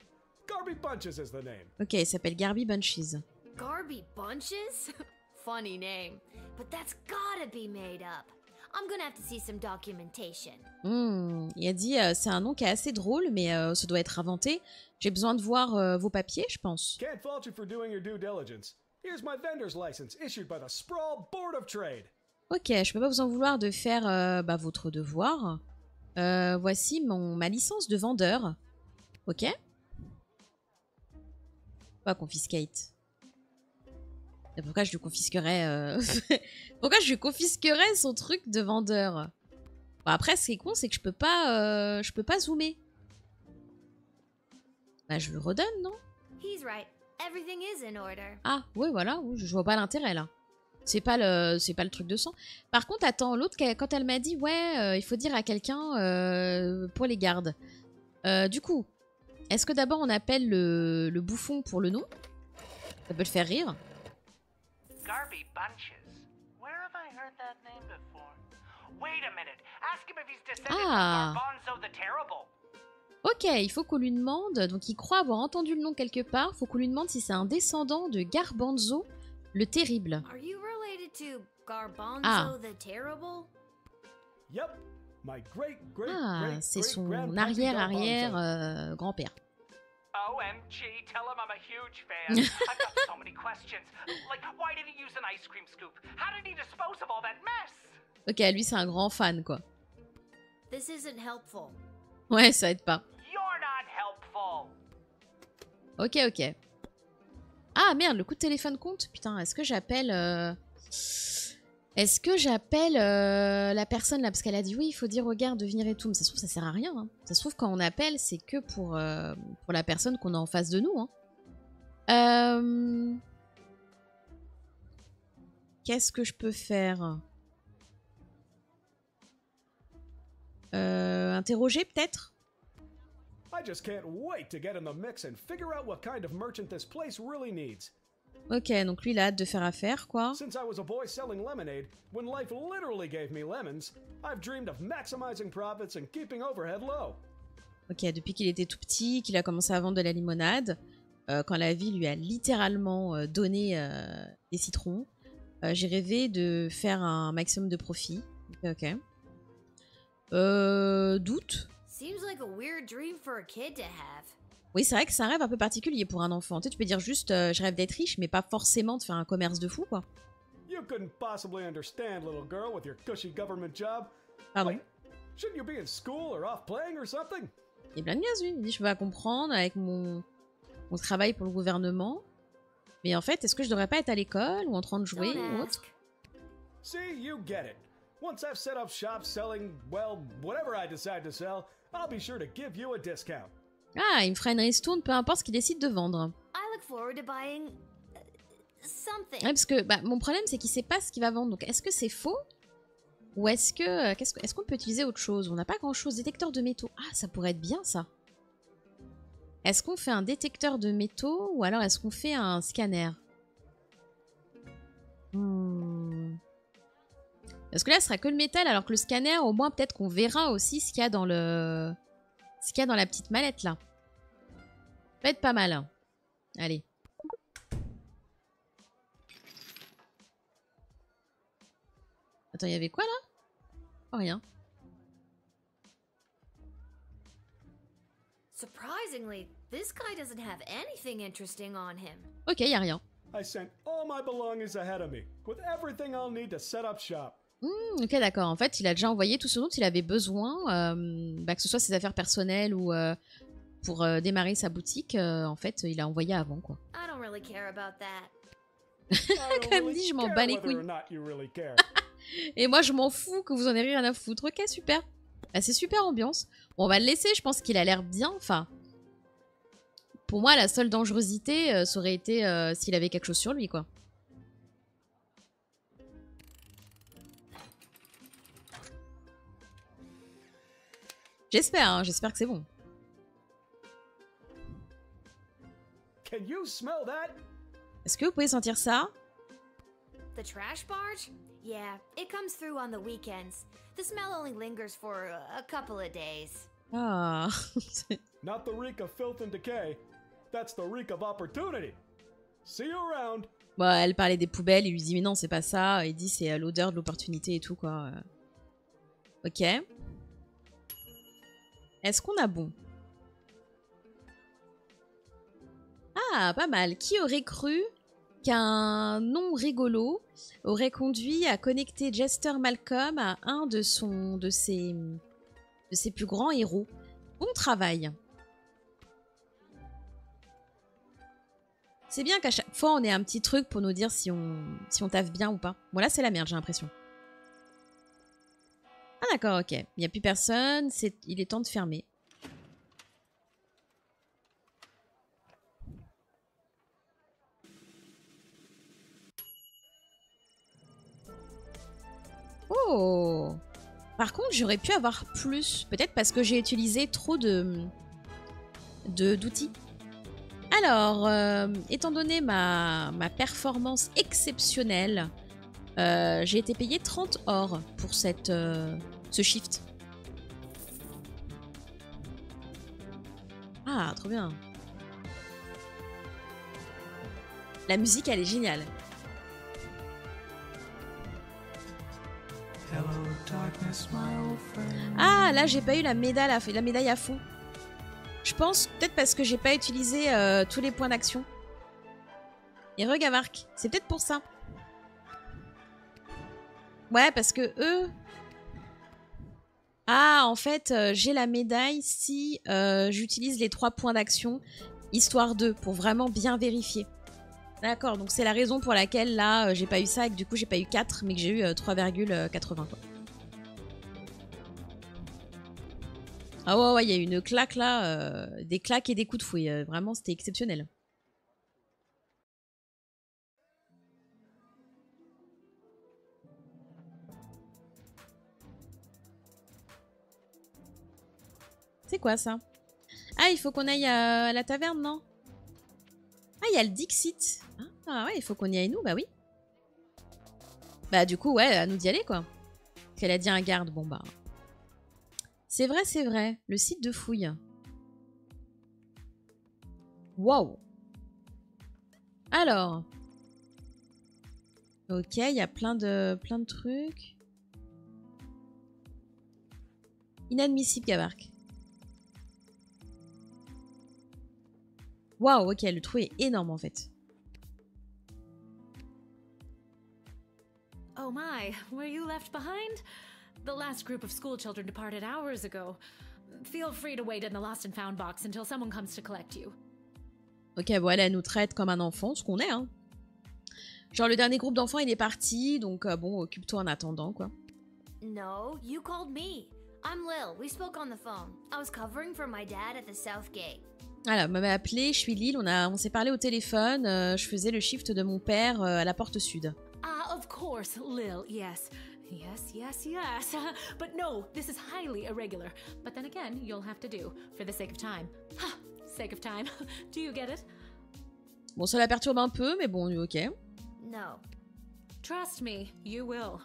S10: Garby Bunches is the name.
S1: Ok, il s'appelle Garby Bunches.
S3: Garby Bunches? Funny name. But that's gotta be made up. I'm gonna have to see some documentation.
S1: Hmm, il a dit, euh, c'est un nom qui est assez drôle, mais euh, ça doit être inventé. J'ai besoin de voir euh, vos papiers, je pense.
S10: Can't fault you for doing your due diligence. Here's my vendor's license issued by the Sprawl Board of Trade.
S1: Ok, je peux pas vous en vouloir de faire euh, bah, votre devoir. Euh, voici mon, ma licence de vendeur. Ok? Pas confiscate? Pourquoi je lui confisquerais euh, Pourquoi je lui confisquerais son truc de vendeur? Bon, Après, ce qui est con, c'est que je peux pas, euh, je peux pas zoomer. Bah, je le redonne, non?
S3: He's right. Everything is in order.
S1: Ah, oui, voilà, je vois pas l'intérêt là. C'est pas le, c'est pas le truc de sang. Par contre, attends, l'autre quand elle m'a dit ouais, euh, il faut dire à quelqu'un euh, pour les gardes. Euh, du coup, est-ce que d'abord on appelle le, le bouffon pour le nom? Ça peut le faire rire.
S5: Garby Bunches. Where have I heard that name before? Wait a minute. Ask him if he's descended
S1: Ah.
S5: from Garbanzo the Terrible.
S1: Ok, il faut qu'on lui demande. Donc il croit avoir entendu le nom quelque part. Faut qu'on lui demande si c'est un descendant de Garbanzo le terrible.
S3: Are you related to Garbanzo
S1: Ah.
S3: the Terrible?
S10: Yep.
S1: Ah, c'est son
S10: grandpappy
S1: arrière arrière
S10: Garbanzo.
S1: euh, grand-père.
S5: OMG, tell him I'm a huge fan. I've got so many questions. Like, why did he use an ice cream scoop? How did he dispose of all that mess?
S1: Ok, lui c'est un grand fan quoi.
S3: This isn't helpful.
S1: Ouais, ça aide pas.
S5: You're not helpful.
S1: Ok, ok. Ah merde, le coup de téléphone compte Putain, est-ce que j'appelle... euh, Est-ce que j'appelle euh, la personne là? Parce qu'elle a dit oui, il faut dire au gars de et tout. Mais ça se trouve, ça sert à rien. hein. Ça se trouve, quand on appelle, c'est que pour, euh, pour la personne qu'on a en face de nous. hein. Euh, Qu'est-ce que je peux faire? Interroger peut-être?
S10: I just can't wait to get in the mix and figure out what kind of merchant this place really needs.
S1: Ok, donc lui il a hâte de faire affaire quoi.
S10: Since I was a boy selling lemonade, when life literally gave me lemons, I've dreamed of maximizing profits and keeping overhead low.
S1: Ok, depuis qu'il était tout petit, qu'il a commencé à vendre de la limonade. euh, quand la vie lui a littéralement euh, donné euh, des citrons, euh, j'ai rêvé de faire un maximum de profit. Ok, ok. Euh, doute.
S3: Seems like a weird dream for a kid to have.
S1: Oui, c'est vrai que c'est un rêve un peu particulier pour un enfant. Tu, sais, tu peux dire juste euh, je rêve d'être riche, mais pas forcément de faire un commerce de fou, quoi.
S10: You couldn't possibly understand, little girl, with your cushy government job.
S1: Pardon?
S10: Wait, shouldn't you be in school or off playing or something?
S1: Il y a plein de gaz, oui. Il dit je peux comprendre avec mon, mon travail pour le gouvernement. Mais en fait, est-ce que je devrais pas être à l'école ou en train de jouer ou autre?
S10: See, you get it. Once I've set up shop selling, well, whatever I decide to sell, I'll be sure to give you a discount.
S1: Ah, il me fera une ristourne, peu importe ce qu'il décide de vendre.
S3: I look forward to buying uh, something.
S1: Ouais, parce que bah, mon problème, c'est qu'il sait pas ce qu'il va vendre. Donc, est-ce que c'est faux? Ou est-ce que. euh, est-ce qu'on peut utiliser autre chose? On n'a pas grand-chose. Détecteur de métaux. Ah, ça pourrait être bien, ça. Est-ce qu'on fait un détecteur de métaux ou alors est-ce qu'on fait un scanner? Hmm. Parce que là, ce sera que le métal, alors que le scanner, au moins, peut-être qu'on verra aussi ce qu'il y a dans le. Ce qu'il y a dans la petite mallette là. Ça peut être pas mal. hein. Allez. Attends, il y avait quoi là? Oh, rien.
S3: Surprisingly, this guy doesn't have anything interesting on him.
S1: Ok, il y a rien.
S10: I sent all my belongings ahead of me, with everything I'll need to set up shop.
S1: Hmm, ok, d'accord. En fait, il a déjà envoyé tout ce dont il avait besoin, euh, bah, que ce soit ses affaires personnelles ou euh, pour euh, démarrer sa boutique. en fait, il a envoyé avant, quoi.
S3: I don't really care about that.
S10: I don't
S1: Comme dit, je m'en bats les couilles.
S10: really.
S1: Et moi, je m'en fous que vous en ayez rien à foutre. Ok, super. Bah, c'est super ambiance. Bon, on va le laisser. Je pense qu'il a l'air bien. Enfin, pour moi, la seule dangerosité, ça aurait été s'il avait quelque chose sur lui, quoi. J'espère, hein, j'espère que c'est bon.
S10: Can you smell that?
S1: Est-ce que vous pouvez sentir ça?
S3: The trash barge? Yeah, it comes through on the weekends. The smell only lingers for a, a couple of days.
S1: Ah,
S10: Not the reek of filth and decay. That's the reek of opportunity. See you around.
S1: Bon, elle parlait des poubelles, il lui dit mais non, c'est pas ça. Il dit c'est euh, l'odeur de l'opportunité et tout quoi. Ok. Est-ce qu'on a bon? Ah, pas mal. Qui aurait cru qu'un nom rigolo aurait conduit à connecter Jester Malcolm à un de ses plus grands héros? Bon travail. C'est bien qu'à chaque fois on ait un petit truc pour nous dire si on si on taffe bien ou pas. Bon là c'est la merde, j'ai l'impression. D'accord, ok. Il n'y a plus personne, il est temps de fermer. Oh Par contre, j'aurais pu avoir plus. Peut-être parce que j'ai utilisé trop de d'outils. Alors, euh, étant donné ma, ma performance exceptionnelle, euh, j'ai été payé 30 or pour cette, euh, ce shift. Ah, trop bien. La musique, elle est géniale. Ah, là, j'ai pas eu la médaille à, la médaille à fond. Je pense peut-être parce que j'ai pas utilisé euh, tous les points d'action. Et regarde Marc, c'est peut-être pour ça. Ouais, parce que eux. Ah, en fait, euh, j'ai la médaille si euh, j'utilise les trois points d'action, histoire de, pour vraiment bien vérifier. D'accord, donc c'est la raison pour laquelle là, euh, j'ai pas eu ça et que du coup, j'ai pas eu 4, mais que j'ai eu euh, 3,80 quoi. Ah ouais, ouais, il y a eu une claque là, des claques et des coups de fouet. vraiment, c'était exceptionnel. C'est quoi ça? Ah, il faut qu'on aille à la taverne, non? Ah, il y a le Dixit. Ah ouais, il faut qu'on y aille nous, bah oui. Bah du coup, ouais, à nous d'y aller quoi. Qu'elle a dit un garde, bon bah. C'est vrai, c'est vrai. Le site de fouille. Waouh. Alors. Ok, il y a plein de, plein de trucs. Inadmissible, Gabark. Waouh, ok, le trou est énorme en fait.
S7: Oh my, were you left behind? The last group of school children departed hours ago. Feel free to wait in the lost and found box until someone comes to collect you.
S1: Ok, voilà, elle nous traite comme un enfant, ce qu'on est, hein. Genre, le dernier groupe d'enfants, il est parti, donc euh, bon, occupe-toi en attendant, quoi.
S3: No, you called me. I'm Lil. We spoke on the phone. I was covering for my dad at the South Gate.
S1: Vous m'avez appelé, je suis Lille, on, a, on s'est parlé au téléphone, euh, je faisais le shift de mon père euh, à la porte sud.
S7: Ah, of course, Lil, yes. Yes, yes, yes. but no, this is highly irregular. But then again, you'll have to do, for the sake of time. Ha! Sake of time. do you get it?
S1: Bon, ça la perturbe un peu, mais bon, ok.
S3: No.
S7: Trust me, you will.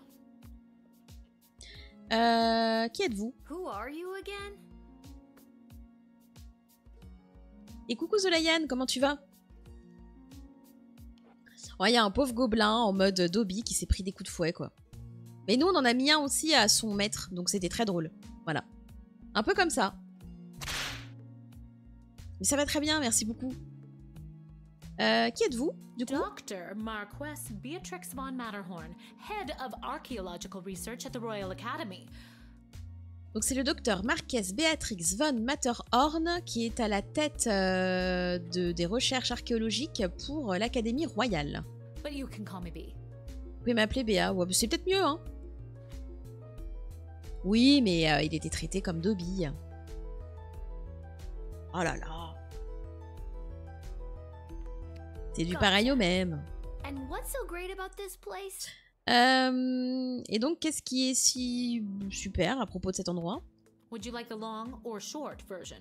S1: Euh, qui êtes-vous?
S3: Who are you again?
S1: Et coucou Zolayan, comment tu vas? Il y a un pauvre gobelin en mode Dobby qui s'est pris des coups de fouet, quoi. Mais nous, on en a mis un aussi à son maître, donc c'était très drôle. Voilà. Un peu comme ça. Mais ça va très bien, merci beaucoup. Euh, qui êtes-vous, du coup?
S7: Dr. Marquess Beatrix von Matterhorn, head of archaeological research at the Royal Academy.
S1: Donc c'est le docteur Marquez Beatrix von Matterhorn qui est à la tête euh, de, des recherches archéologiques pour l'Académie royale.
S7: But you can call me B.
S1: Vous pouvez m'appeler Béa, ouais, c'est peut-être mieux, hein Oui, mais euh, il était traité comme Dobby. Oh là là C'est du pareil au même.
S3: And what's so great about this place?
S1: Euh, et donc, qu'est-ce qui est si super à propos de cet endroit?
S7: Would you like the long or short version?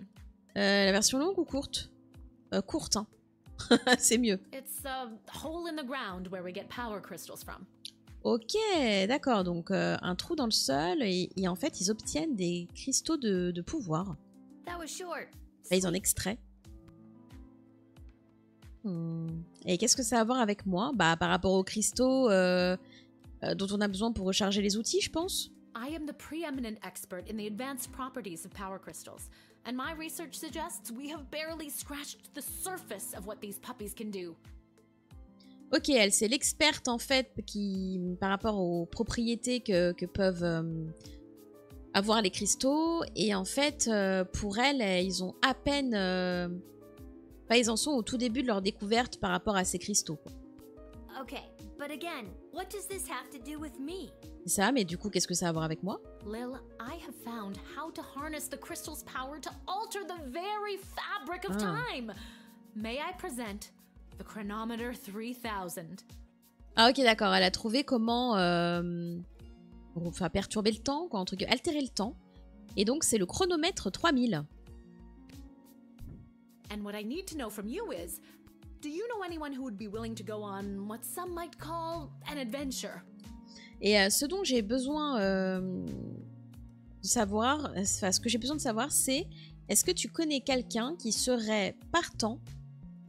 S1: Euh, La version longue ou courte? Euh, Courte, hein. c'est mieux.
S7: It's a hole in the ground where we get power crystals from.
S1: Ok, d'accord. Donc, euh, un trou dans le sol et, et en fait, ils obtiennent des cristaux de, de pouvoir.
S3: That was short.
S1: Là, ils en extraient. Hmm. Et qu'est-ce que ça a à voir avec moi? Bah, par rapport aux cristaux euh, euh, dont on a besoin pour recharger les outils, je pense.
S7: I am the preeminent expert in the advanced properties of power crystals, and my research suggests we have barely scratched the surface of what these puppies can do.
S1: Ok, elle, c'est l'experte en fait qui, par rapport aux propriétés que, que peuvent euh, avoir les cristaux. Et en fait, euh, pour elle, euh, ils ont à peine. euh, Enfin, ils en sont au tout début de leur découverte par rapport à ces cristaux. quoi.
S3: Okay, but again, what does this have to do with me?
S1: Ça, mais du coup, qu'est-ce que ça a à voir avec moi?
S7: Lil, I have found how to harness the crystal's power to alter the very fabric of
S1: Ah.
S7: time. May I present the chronometer 3000?
S1: Ah ok, d'accord. Elle a trouvé comment euh, enfin, perturber le temps, quoi, entre guillemets, altérer le temps. Et donc, c'est le chronomètre 3000.
S7: And what I need to know from you is you know anyone who would be willing to go on what some might call an adventure?
S1: Et euh, ce dont j'ai besoin euh, de savoir, enfin, ce que j'ai besoin de savoir, c'est est-ce que tu connais quelqu'un qui serait partant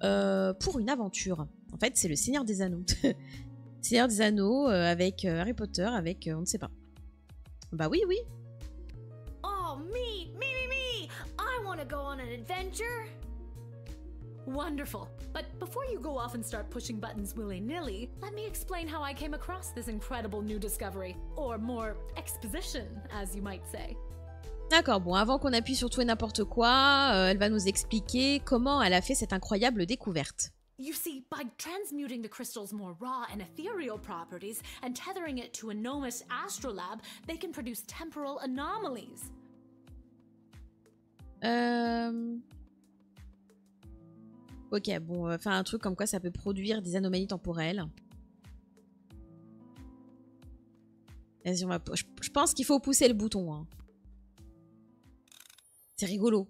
S1: euh, pour une aventure? En fait, c'est le Seigneur des Anneaux. Seigneur des Anneaux euh, avec euh, Harry Potter, avec euh, on ne sait pas. Bah oui, oui.
S3: Oh, me, me, me, me! I want to go on an adventure?
S7: Wonderful. But before you go off and start pushing buttons willy nilly, let me explain how I came across this incredible new discovery. Or more, exposition, as you might say.
S1: D'accord, bon, avant qu'on appuie sur tout et n'importe quoi, euh, elle va nous expliquer comment elle a fait cette incroyable découverte.
S7: You see, by transmuting the crystal's more raw and ethereal properties and tethering it to a Nomus astrolab, they can produce temporal anomalies.
S1: Euh... Ok, bon, euh, enfin un truc comme quoi ça peut produire des anomalies temporelles. Vas-y, on va... Je, je pense qu'il faut pousser le bouton. hein. C'est rigolo.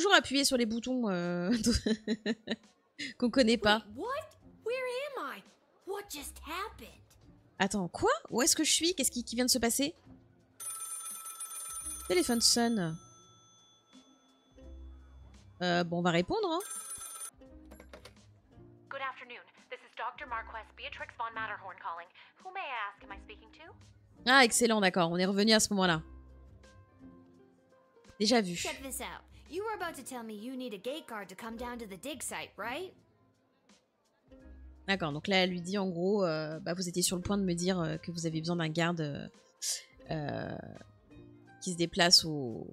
S1: Toujours appuyer sur les boutons euh, qu'on connaît pas.
S3: What? just happened?
S1: Attends, quoi? Où est-ce que je suis? Qu'est-ce qui, qui vient de se passer? Téléphone sonne. Euh, bon, on va répondre. Hein.
S9: Good afternoon. This is Dr. Marquess Beatrix von Matterhorn calling. Who may I ask am I speaking to?
S1: Ah, excellent, d'accord. On est revenu à ce moment-là. Déjà vu.
S3: Check this out. You were about to tell me you need a gate guard to come down to the dig site, right?
S1: D'accord, donc là, elle lui dit en gros, euh, bah, vous étiez sur le point de me dire euh, que vous avez besoin d'un garde euh, euh, qui se déplace au,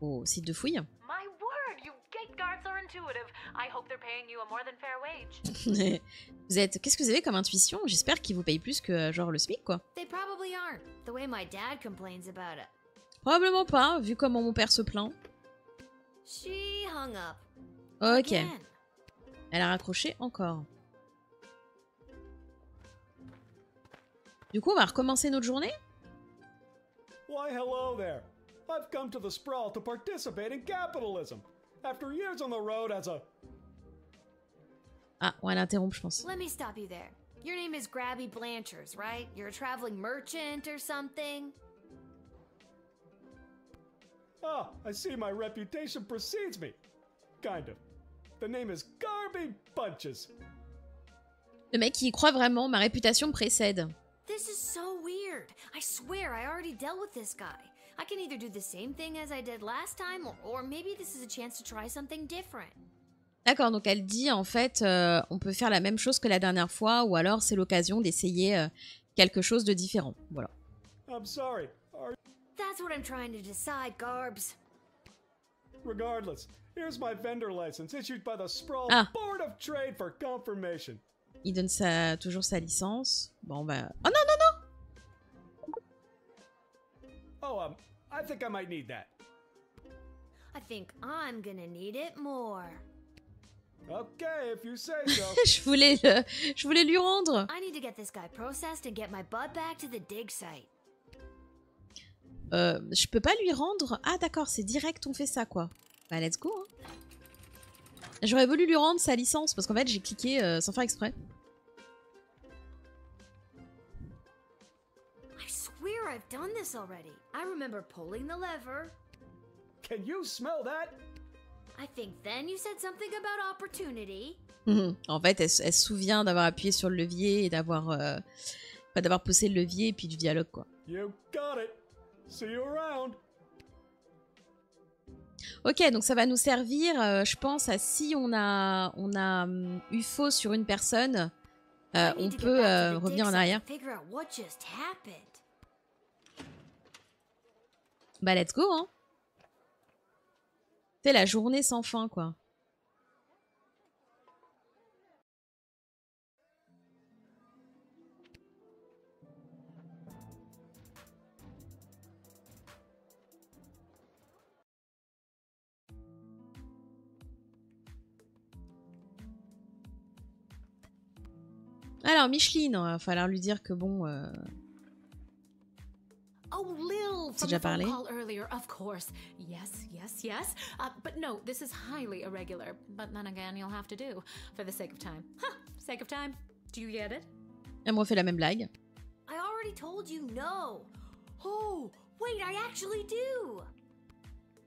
S1: au site de fouille.
S9: My word, you gate guards are intuitive. I hope they're paying you a more than fair wage.
S1: vous êtes, qu'est-ce que vous avez comme intuition? J'espère qu'ils vous payent plus que genre le SMIC, quoi.
S3: They probably aren't, the way my dad complains about it.
S1: Probablement pas, vu comment mon père se plaint.
S3: She hung up.
S1: Ok.
S3: Again.
S1: Elle a raccroché encore. Du coup, on va recommencer notre journée
S10: Why, hello there. I've come to the sprawl to participate in capitalism. After years on the road as a.
S1: Ah, on va l'interrompre, je pense.
S3: Let me stop you there. Your name is Grabby Blanchers, right? You're a traveling merchant or something?
S10: Ah, I see my reputation precedes me. Kind of. The name is Garby Bunches.
S1: Le mec, il croit vraiment, ma réputation me précède.
S3: This is so weird. I swear I already dealt with this guy. I can either do the same thing as I did last time, or, or maybe this is a chance to try something different.
S1: D'accord, donc elle dit en fait, euh, on peut faire la même chose que la dernière fois, ou alors c'est l'occasion d'essayer euh, quelque chose de différent. Voilà.
S10: I'm sorry. Are...
S3: That's what I'm trying to decide, Garbs.
S10: Regardless, here's my vendor license issued by the Sprawl
S1: Ah.
S10: Board of Trade for confirmation.
S1: Il donne sa, toujours sa licence. Bon, bah. Oh non, non, non
S10: Oh, um, I think I might need that.
S3: I think I'm gonna need it more.
S10: Okay, if you say so.
S1: je, voulais le- je voulais lui rendre.
S3: I need to get this guy processed and get my butt back to the dig site.
S1: Euh, je peux pas lui rendre. Ah, d'accord, c'est direct, on fait ça, quoi. Bah, let's go. hein. J'aurais voulu lui rendre sa licence parce qu'en fait, j'ai cliqué euh, sans faire exprès.
S3: I swear I've done this already. I remember pulling the lever.
S10: Can you smell that?
S3: I think then you said something about opportunity.
S1: En fait, elle, se- elle se souvient d'avoir appuyé sur le levier et d'avoir. euh, pas d'avoir poussé le levier et puis du dialogue, quoi.
S10: You got it. See you around.
S1: Ok, donc ça va nous servir, euh, je pense, à si on a, on a hum, eu faux sur une personne, euh, on peut euh, revenir en arrière.
S3: Figure out what just happened.
S1: Bah, let's go, hein. C'est la journée sans fin, quoi. Alors, Micheline, il va falloir lui dire que bon. euh,
S7: Oh, Lil, from
S1: déjà
S7: the phone
S1: parlé?
S7: call earlier, of course. Yes, yes, yes. Uh, but no, this is highly irregular. But then again, you'll have to do for the sake of time. Huh, sake of time. Do you get it?
S1: Elle me refait la même blague.
S3: I already told you no. Oh, wait, I actually do.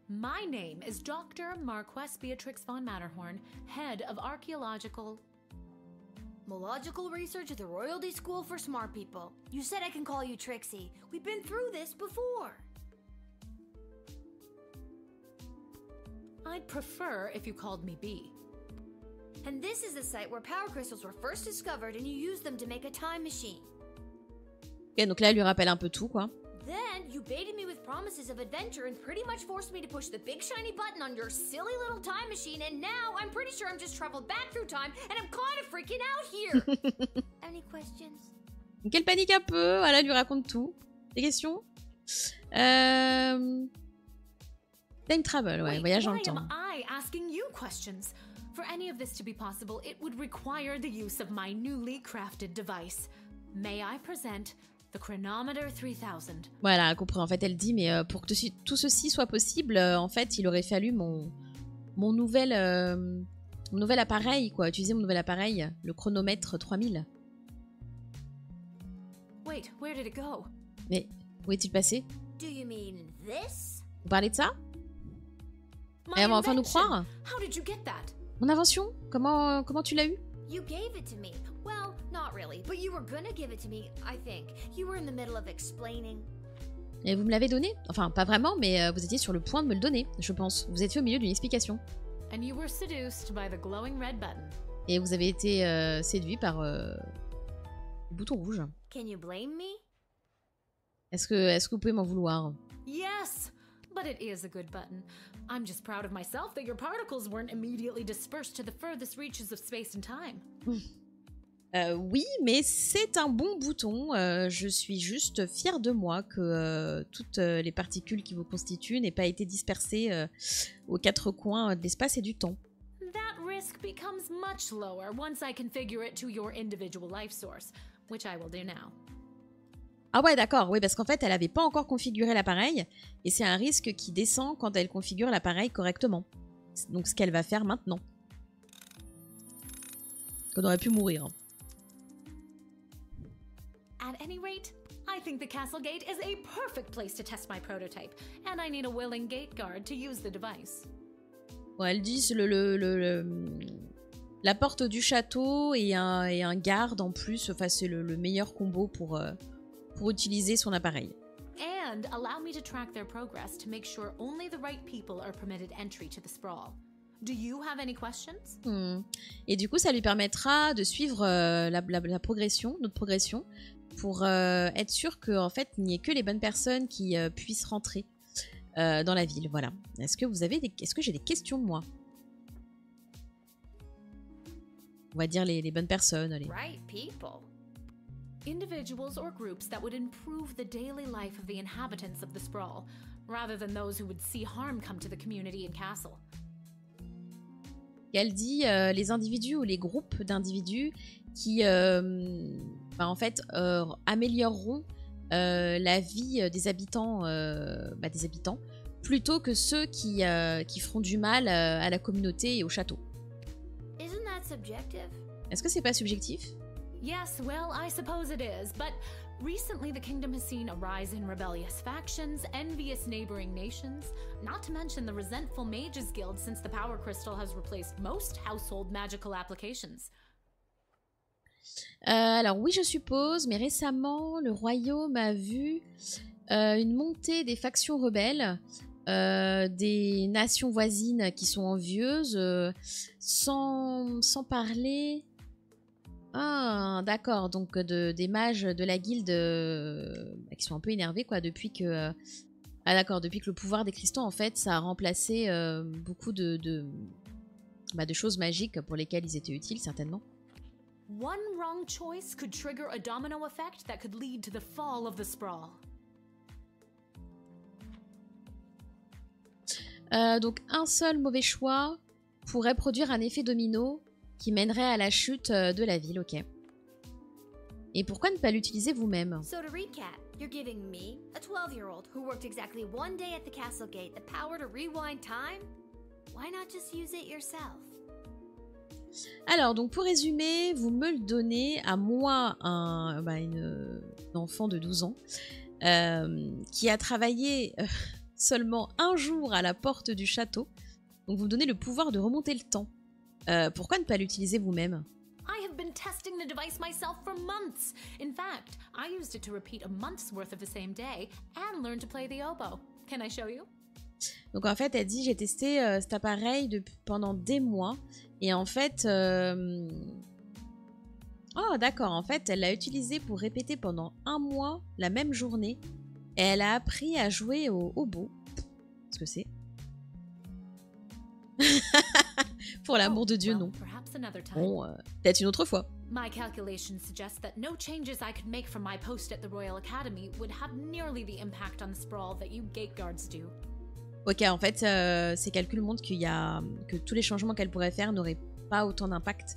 S7: My name is Dr. Marquess Beatrix von Matterhorn, head of archaeological.
S3: Mological research at the Royalty School for Smart People. You said I can call you Trixie. We've been through this before.
S7: I'd prefer if you called me B.
S3: And this is the site where power crystals were first discovered and you used them to make a time machine.
S1: Ok, donc là, elle lui rappelle un peu tout, quoi.
S3: Then you baited me with promises of adventure and pretty much forced me to push the big shiny button on your silly little time machine, and now I'm pretty sure I'm just traveled back through time and I'm kind of freaking out here. Any questions?
S1: Donc elle panique un peu, voilà, elle lui raconte tout. Des questions euh... Time travel, ouais,
S7: Wait,
S1: voyage dans le temps.
S7: I asking you questions? For any of this to be possible, it would require the use of my newly crafted device. May I present the Chronometer 3000?
S1: Voilà, elle comprend. En fait, elle dit, mais euh, pour que tout- ceci soit possible, euh, en fait, il aurait fallu mon, mon, nouvel, euh, mon nouvel appareil, quoi. Utiliser mon nouvel appareil, le chronomètre 3000.
S7: Wait, where did it go?
S1: Mais où est-il passé?
S3: Do you mean this?
S1: Vous parlez de ça?
S7: My
S1: Elle va enfin nous croire
S7: How did you get that?
S1: Mon invention? Comment comment tu l'as eu?
S3: You gave it to me. Well, not really, but you were gonna give it to me, I think. You were in the middle of explaining.
S1: Et vous me l'avez donné? Enfin, pas vraiment, mais euh, vous étiez sur le point de me le donner, je pense. Vous étiez au milieu d'une explication.
S7: And you were seduced by the glowing red button.
S1: Et vous avez été euh, séduit par euh, le bouton rouge.
S3: Can you blame me?
S1: Est-ce que, est que vous pouvez m'en vouloir?
S7: Yes! But it is a good button. I'm just proud of myself that your particles weren't immediately dispersed to the furthest reaches of space and time.
S1: Euh, Oui, mais c'est un bon bouton. Euh, je suis juste fière de moi que euh, toutes les particules qui vous constituent n'aient pas été dispersées aux quatre coins de l'espace et du temps.
S7: That risk becomes much lower once I configure it to your individual life source, which I will do now.
S1: Ah ouais, d'accord, oui, parce qu'en fait, elle n'avait pas encore configuré l'appareil, et c'est un risque qui descend quand elle configure l'appareil correctement. Donc ce qu'elle va faire maintenant. Qu'on aurait pu mourir.
S7: At any rate, I think the castle gate is a perfect place to test my prototype, and I need a willing gate guard to use the device.
S1: Bon, elles disent le, le- le- le- la porte du château et un, et un garde en plus, enfin c'est le, le meilleur combo pour, euh, pour utiliser son appareil.
S7: And allow me to track their progress to make sure only the right people are permitted entry to the sprawl. Do you have any questions?
S1: Hmm. Et du coup, ça lui permettra de suivre euh, la, la- la progression, notre progression, pour euh, être sûr qu'en fait, il n'y ait que les bonnes personnes qui euh, puissent rentrer euh, dans la ville. Voilà. Est-ce que vous avez des, est-ce que j'ai des questions moi? On va dire les, les bonnes personnes. Les...
S3: Right people.
S7: Individuals or groups that would improve the daily life of the inhabitants of the sprawl, rather than those who would see harm come to the community and castle.
S1: Elle dit euh, les individus ou les groupes d'individus qui, euh, bah, en fait, euh, amélioreront euh, la vie des habitants, euh, bah, des habitants, plutôt que ceux qui, qui feront du mal à la communauté et au château.
S3: Isn't that subjective?
S1: Est-ce que c'est pas subjectif?
S7: Yes, well, I suppose it is, but recently the kingdom has seen a rise in rebellious factions, envious neighboring nations, not to mention the resentful Mages Guild since the Power Crystal has replaced most household magical applications.
S1: Euh, alors oui, je suppose, mais récemment, le royaume a vu euh, une montée des factions rebelles, euh, des nations voisines qui sont envieuses, sans, sans parler... Ah, d'accord, donc de, des mages de la guilde bah, qui sont un peu énervés, quoi, depuis que... ah d'accord, depuis que le pouvoir des cristaux, en fait, ça a remplacé beaucoup de, de, bah, de choses magiques pour lesquelles ils étaient utiles, certainement.
S7: One wrong choice could trigger a domino effect that could lead to the fall of the sprawl.
S1: Euh, donc un seul mauvais choix pourrait produire un effet domino qui mènerait à la chute euh, de la ville, ok. Et pourquoi ne pas l'utiliser vous-même?
S3: So to recap, you're giving me, a 12-year-old who worked exactly one day at the castle gate, the power to rewind time? Why not just use it yourself?
S1: Alors, donc pour résumer, vous me le donnez à moi, un, bah, une, une enfant de 12 ans, euh, qui a travaillé euh, seulement un jour à la porte du château. Donc vous me donnez le pouvoir de remonter le temps. Euh, pourquoi ne pas l'utiliser vous-même?
S7: I have been testing the device myself for months. In fact, I used it to repeat a month's worth of the same day and learn to play the oboe. Can I show you?
S1: Donc en fait, elle dit j'ai testé euh, cet appareil depuis, pendant des mois et en fait, euh, oh d'accord, en fait, elle l'a utilisé pour répéter pendant un mois la même journée et elle a appris à jouer au hobo. Ce que c'est? Pour l'amour de Dieu, non.
S7: Another time.
S1: Bon, euh, peut-être une autre fois.
S7: My calculations suggest that no changes I could make from my post at the Royal Academy would have nearly the impact on the sprawl that you gate guards do.
S1: Ok, en fait, euh, ces calculs montrent qu'il y a que tous les changements qu'elle pourrait faire n'auraient pas autant d'impact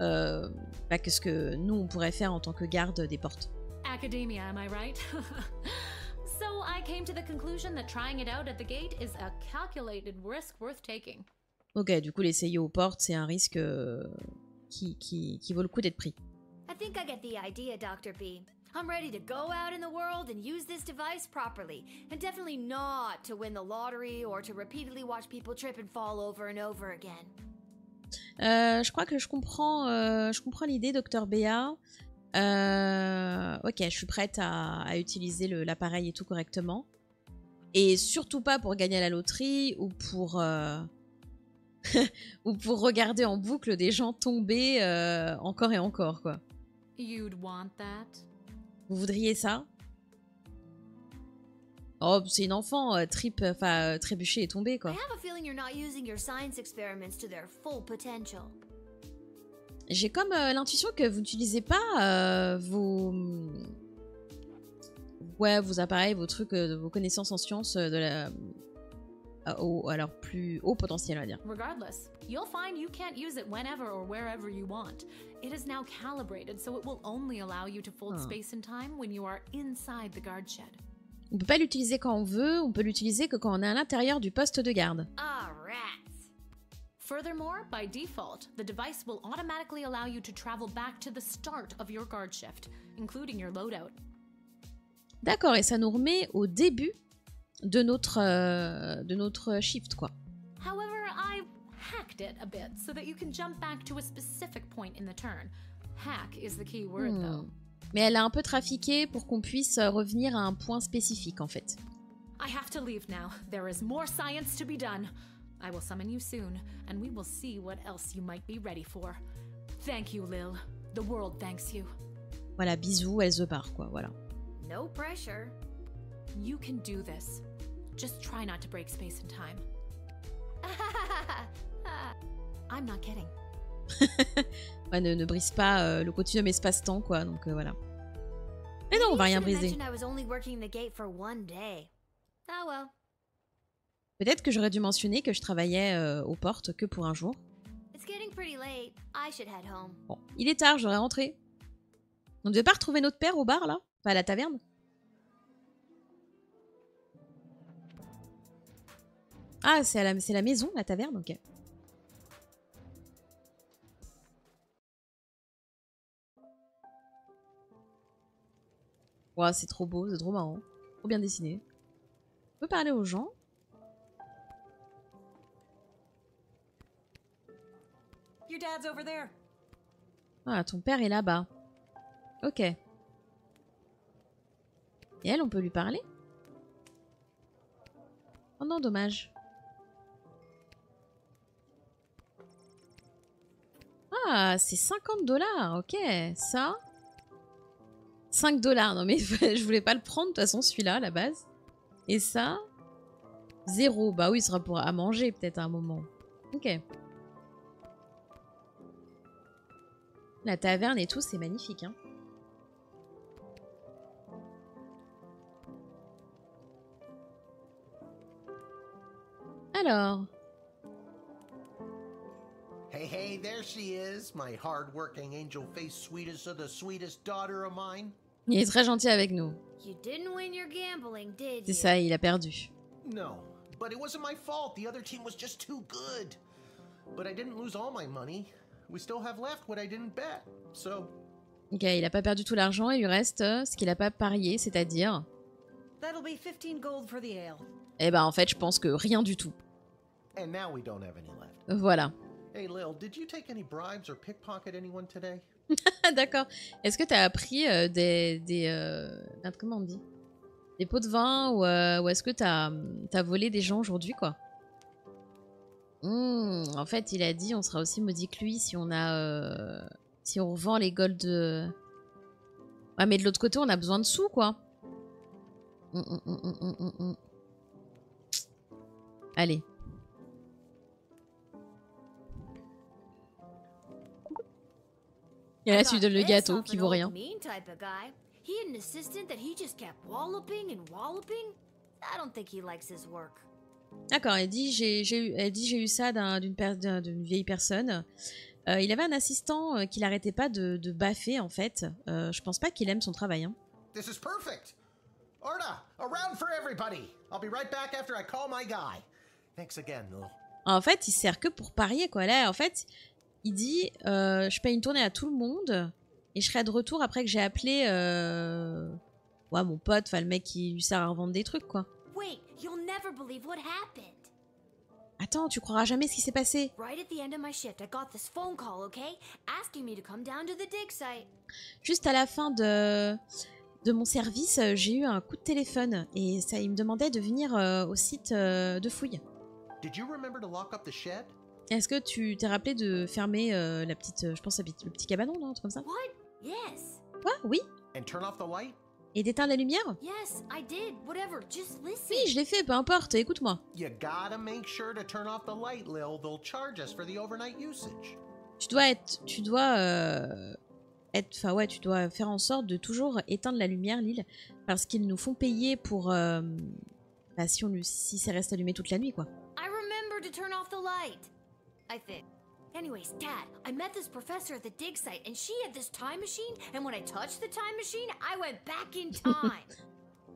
S1: euh, bah, que ce que nous on pourrait faire en tant que garde des portes.
S7: Academia, am I right? so I came to the conclusion that trying it out at the gate is a calculated risk worth taking.
S1: Ok, du coup, l'essayer aux portes, c'est un risque euh, qui, qui, qui vaut le coup d'être pris.
S3: I think I get the idea, Dr. B. I'm ready to go out in the world and use this device properly, and definitely not to win the lottery or to repeatedly watch people trip and fall over and over again.
S1: Euh, je crois que je comprends, euh, je comprends l'idée, docteur Béa. Euh, ok, je suis prête à, à utiliser le- l'appareil et tout correctement. Et surtout pas pour gagner à la loterie ou pour, euh, ou pour regarder en boucle des gens tomber euh, encore et encore, quoi.
S7: You'd want that?
S1: Vous voudriez ça? Oh, c'est une enfant, euh, trip, enfin, euh, trébucher et tomber, quoi. J'ai comme euh, l'intuition que vous n'utilisez pas euh, vos... Ouais, vos appareils, vos trucs, euh, vos connaissances en sciences euh, de la... à- au, leur plus haut potentiel, on va dire.
S7: Regardless, you'll find you can't use it whenever or wherever you want. It is now calibrated so it will only allow you to fold
S1: Ah.
S7: space and time when you are inside the guard shed.
S1: On peut pas l'utiliser quand on veut, on peut l'utiliser que quand on est à l'intérieur du poste de garde.
S3: Ah, rats.
S7: Furthermore, by default, the device will automatically allow you to travel back to the start of your guard shift, including your loadout.
S1: D'accord, et ça nous remet au début de notre, euh, de notre shift, quoi.
S7: However, I hacked it a bit so that you can jump back to a specific point in the turn. Hack is the key word,
S1: Hmm.
S7: though.
S1: Mais elle a un peu trafiqué pour qu'on puisse euh, revenir à un point spécifique, en fait.
S7: I have to leave now. There is more science to be done. I will summon you soon, and we will see what else you might be ready for. Thank you, Lil. The world thanks you.
S1: Voilà, bisous, elle se barre, quoi, voilà.
S3: No pressure.
S7: You can do this. Just try not to break space and time. I'm not kidding.
S1: Ouais, ne, ne brise pas euh, le continuum espace-temps, quoi, donc euh, voilà. Mais non, on va rien briser.
S3: well.
S1: Peut-être que j'aurais dû mentionner que je travaillais euh, aux portes que pour un jour. Bon, il est tard, j'aurais rentré. On ne devait pas retrouver notre père au bar, là? Pas à la taverne? Ah, c'est la, maison, la taverne, ok. Ouah, c'est trop beau, c'est trop marrant. Trop bien dessiné. On peut parler aux gens?
S4: Your dad's over there.
S1: Ah, ton père est là-bas. Ok. Et elle, on peut lui parler? Oh non, dommage. Ah, c'est 50 dollars, ok. Ça 5 dollars, non mais je voulais pas le prendre de toute façon celui-là à la base. Et ça Zéro, bah oui, ce sera pour à manger peut-être à un moment. Ok. La taverne et tout, c'est magnifique. Hein. Alors,
S2: Hey, hey, there she is, my hard-working, angel-faced sweetest of the sweetest daughter of mine.
S1: il est très gentil avec nous.
S3: You didn't win your gambling, did
S1: C'est
S3: you?
S1: ça, il a perdu.
S2: No, but it wasn't my fault. The other team was just too good. But I didn't lose all my money. We still have left what I didn't bet. So,
S1: Ok, il a pas perdu tout l'argent, il lui reste euh, ce qu'il a pas parié, c'est-à-dire...
S4: That'll be 15 gold for the ale.
S1: Eh ben en fait, je pense que rien du tout.
S2: and now we don't have any left.
S1: Voilà.
S2: Hey, Lil, did you take any bribes or pickpocket anyone today?
S1: Ah, D'accord. Est-ce que t'as appris euh, des... des comment on dit Des pots de vin ou, euh, ou est-ce que t'as as volé des gens aujourd'hui, quoi? Hmm, En fait, il a dit on sera aussi maudit que lui si on a... euh, si on revend les golds... de- Ouais, mais de l'autre côté, on a besoin de sous, quoi. Hum, hum, hum, là, tu lui donnes le gâteau qui
S3: an
S1: vaut
S3: old
S1: rien.
S3: He had an assistant that he just kept walloping and walloping. I don't think he likes his work.
S1: D'accord, elle dit j'ai eu, elle dit j'ai eu ça d'un- d'une vieille personne. Euh, il avait un assistant euh, qui l'arrêtait pas de, de baffer en fait. Euh, je pense pas qu'il aime son travail. Hein.
S2: This is perfect. Orna, a round for everybody. I'll be right back after I call my guy. Thanks again.
S1: En fait, il sert que pour parier quoi. Là, en fait, il dit euh, je paye une tournée à tout le monde et je serai de retour après que j'ai appelé euh... ouais, mon pote, enfin le mec qui lui sert à revendre des trucs quoi.
S3: Wait, you'll never believe what happened.
S1: Attends, tu croiras jamais ce qui s'est passé.
S3: Right at the end of my shift, I got this phone call, okay? Asking me to come down to the dig site.
S1: Juste à la fin de, de mon service, euh, j'ai eu un coup de téléphone et ça, il me demandait de venir euh, au site euh, de fouille.
S2: Did you remember to lock up the shed?
S1: Est-ce que tu t'es rappelé de fermer euh, la petite, euh, je pense, la petite- le petit cabanon, là, un truc comme ça
S3: What? Yes.
S1: Quoi? Oui
S2: And turn off the light?
S1: Et d'éteindre la lumière?
S3: Yes, I did. Whatever. Just listen.
S1: Oui, je l'ai fait, peu importe, écoute-moi.
S2: You gotta make sure to turn off the light, Lil. They'll charge us for the overnight usage.
S1: Tu dois être, tu dois euh, être, enfin ouais, tu dois faire en sorte de toujours éteindre la lumière, Lille, parce qu'ils nous font payer pour, euh, bah, si on, lui- si ça reste allumé toute la nuit, quoi.
S3: I remember to turn off the light. I think. Anyways, Dad, I met this professor at the dig site, and she had this time machine, and when I touched the time machine, I went back in time.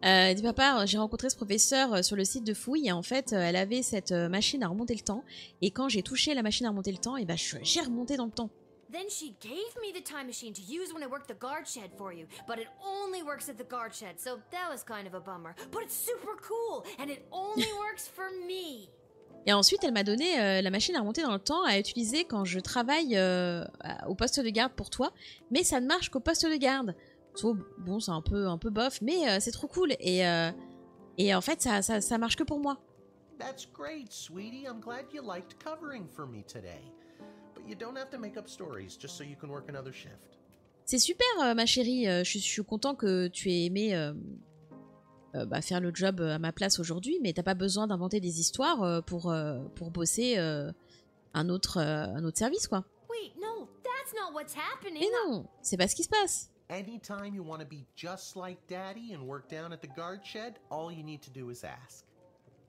S1: Euh, dis papa, j'ai rencontré ce professeur euh, sur le site de fouille et en fait, euh, elle avait cette euh, machine à remonter le temps. Et quand j'ai touché la machine à remonter le temps, et ben j'ai remonté dans le temps.
S3: then she gave me the time machine to use when I worked the guard shed for you, but it only works at the guard shed, so that was kind of a bummer. But it's super cool, and it only works for me.
S1: Et ensuite, elle m'a donné euh, la machine à remonter dans le temps à utiliser quand je travaille euh, au poste de garde pour toi. Mais ça ne marche qu'au poste de garde. So, bon, c'est un peu, un peu bof, mais euh, c'est trop cool. Et, et en fait, ça, ça, ça marche que pour moi.
S2: That's great, sweetie. I'm glad you liked covering for me today. But you don't have to make up stories just so you can work another shift.
S1: C'est super, ma chérie. je, suis- je suis content que tu aies aimé euh, bah, faire le job euh, à ma place aujourd'hui, mais t'as pas besoin d'inventer des histoires euh, pour, euh, pour bosser euh, un, autre, euh, un autre service, quoi.
S3: Wait, no, that's not what's happening.
S1: Mais non, c'est pas ce qui se passe.
S2: Anytime you want to be just like Daddy and work down at the guard shed, all you need to do is ask.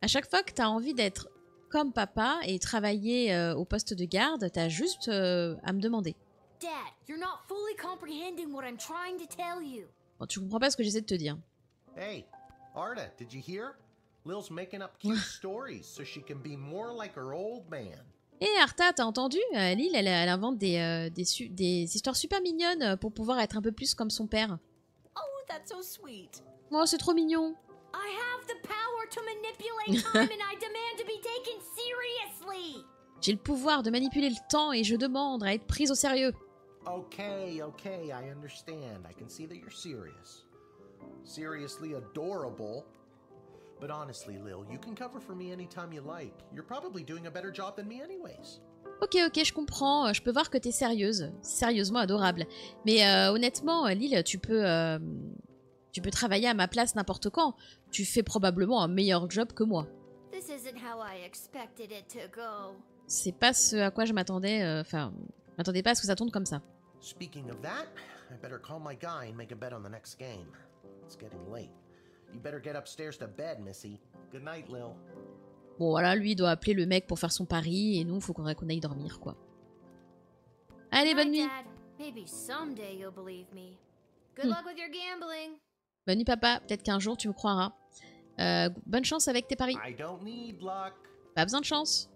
S1: À chaque fois que t'as envie d'être comme papa et travailler euh, au poste de garde, t'as juste euh, à me demander.
S3: Dad, you're not fully comprehending what I'm trying to tell you.
S1: Bon, tu comprends pas ce que j'essaie de te dire.
S2: Hey, Arda, did you hear? Lil's making up cute stories so she can be more like her old man.
S1: Et Arta, t'as entendu? Euh, Lille, elle, elle invente des, euh, des, su- des histoires super mignonnes euh, pour pouvoir être un peu plus comme son père.
S4: Oh, that's so sweet.
S1: Oh, c'est trop mignon.
S3: I have the power to manipulate time and I demand to be taken seriously.
S1: J'ai le pouvoir de manipuler le temps et je demande à être prise au sérieux.
S2: Okay, okay, I understand. I can see that you're serious. Seriously adorable. But honestly, Lil, you can cover for me anytime you like. You're probably doing a better job than me, anyways.
S1: Ok, ok, je comprends. euh, Je peux voir que t'es sérieuse. Sérieusement adorable. Mais euh, honnêtement, euh, Lille, tu peux, euh, tu peux travailler à ma place n'importe quand. Tu fais probablement un meilleur job que moi.
S3: This isn't how I expected it to go.
S1: C'est pas ce à quoi je m'attendais. euh, Enfin, je m'attendais pas à ce que ça tourne comme ça.
S2: Speaking of that, I better call my guy and make a bet on the next game. It's getting late. You better get upstairs to bed, Missy. Good night, Lil.
S1: Bon, voilà, lui doit appeler le mec pour faire son pari et nous, faut qu'on aille dormir, quoi. Allez, bonne nuit.
S3: Dad, maybe someday you'll believe me. Good
S1: Hmm.
S3: luck with your gambling.
S1: Bonne nuit, papa. Peut-être qu'un jour tu me croiras. Euh, bonne chance avec tes paris.
S2: I don't need luck.
S1: Pas besoin de chance.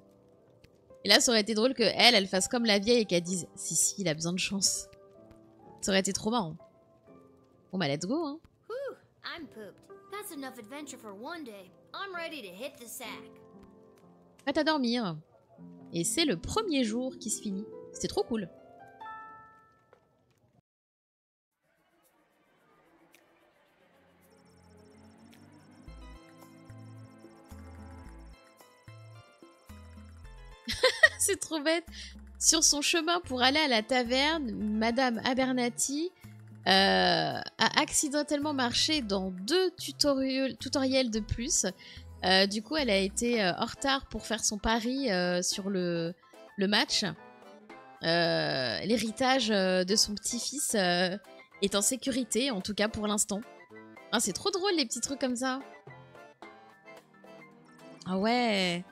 S1: Et là, ça aurait été drôle que elle, elle fasse comme la vieille et qu'elle dise Si, si, il a besoin de chance. Ça aurait été trop marrant. Bon, bah, let's go, hein.
S3: I'm pooped. That's enough adventure for one day. I'm ready to hit the sack.
S1: Va à dormir. Et c'est le premier jour qui se finit. C'était trop cool. c'est trop bête. Sur son chemin pour aller à la taverne, Madame Abernathy a accidentellement marché dans deux tutoriels, tutoriels de plus. Euh, du coup, elle a été euh, en retard pour faire son pari euh, sur le, le match. Euh, L'héritage euh, de son petit-fils euh, est en sécurité, en tout cas pour l'instant. Ah, c'est trop drôle les petits trucs comme ça. Ah ouais.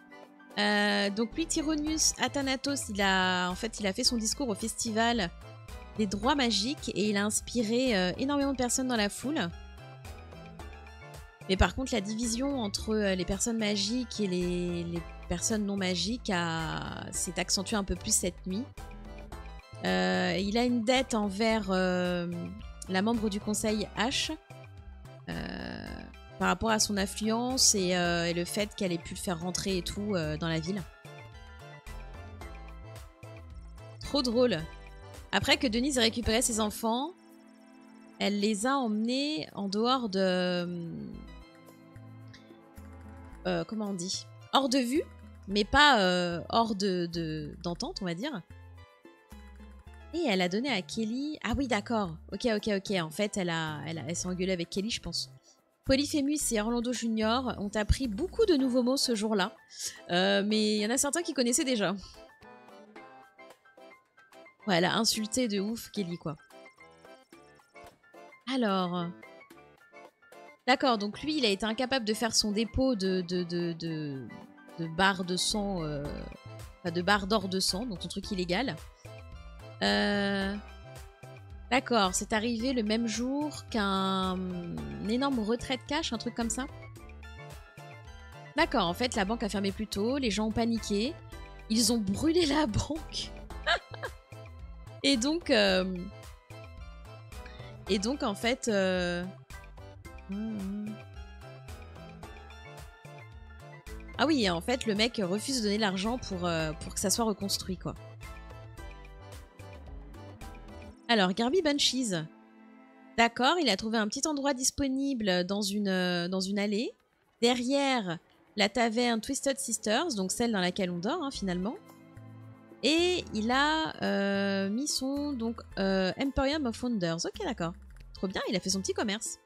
S1: Euh, donc lui, Tyronius Athanatos, il a en fait, il a fait son discours au festival des droits magiques et il a inspiré euh, énormément de personnes dans la foule. Mais par contre, la division entre euh, les personnes magiques et les, personnes non magiques s'est accentuée un peu plus cette nuit. Euh, il a une dette envers la membre du conseil H par rapport à son affluence et, le fait qu'elle ait pu le faire rentrer et tout dans la ville. Trop drôle. Après que Denise ait récupéré ses enfants, elle les a emmenés en dehors de. euh, comment on dit? Hors de vue, mais pas euh, hors de de- d'entente, on va dire. Et elle a donné à Kelly. Ah oui, d'accord. Ok, ok, ok. En fait, elle, a, elle, a- elle s'est engueulée avec Kelly, je pense. Polyphémus et Orlando Junior ont appris beaucoup de nouveaux mots ce jour-là. Euh, mais il y en a certains qui connaissaient déjà. Ouais, elle a insulté de ouf Kelly, quoi. Alors. D'accord, donc lui, il a été incapable de faire son dépôt de, barres de sang. euh, Enfin, de barres d'or de sang, donc ton truc illégal. Euh, D'accord, c'est arrivé le même jour qu'un un énorme retrait de cash, un truc comme ça. D'accord, en fait, la banque a fermé plus tôt, les gens ont paniqué, ils ont brûlé la banque. et donc, euh, et donc en fait, euh, ah oui, en fait, le mec refuse de donner l'argent pour euh, pour que ça soit reconstruit, quoi. Alors, Garby Banshees. D'accord, il a trouvé un petit endroit disponible dans une, dans une allée. Derrière la taverne Twisted Sisters, donc celle dans laquelle on dort, hein, finalement. Et il a euh, mis son donc, euh, Emporium of Wonders. Ok, d'accord. Trop bien, il a fait son petit commerce.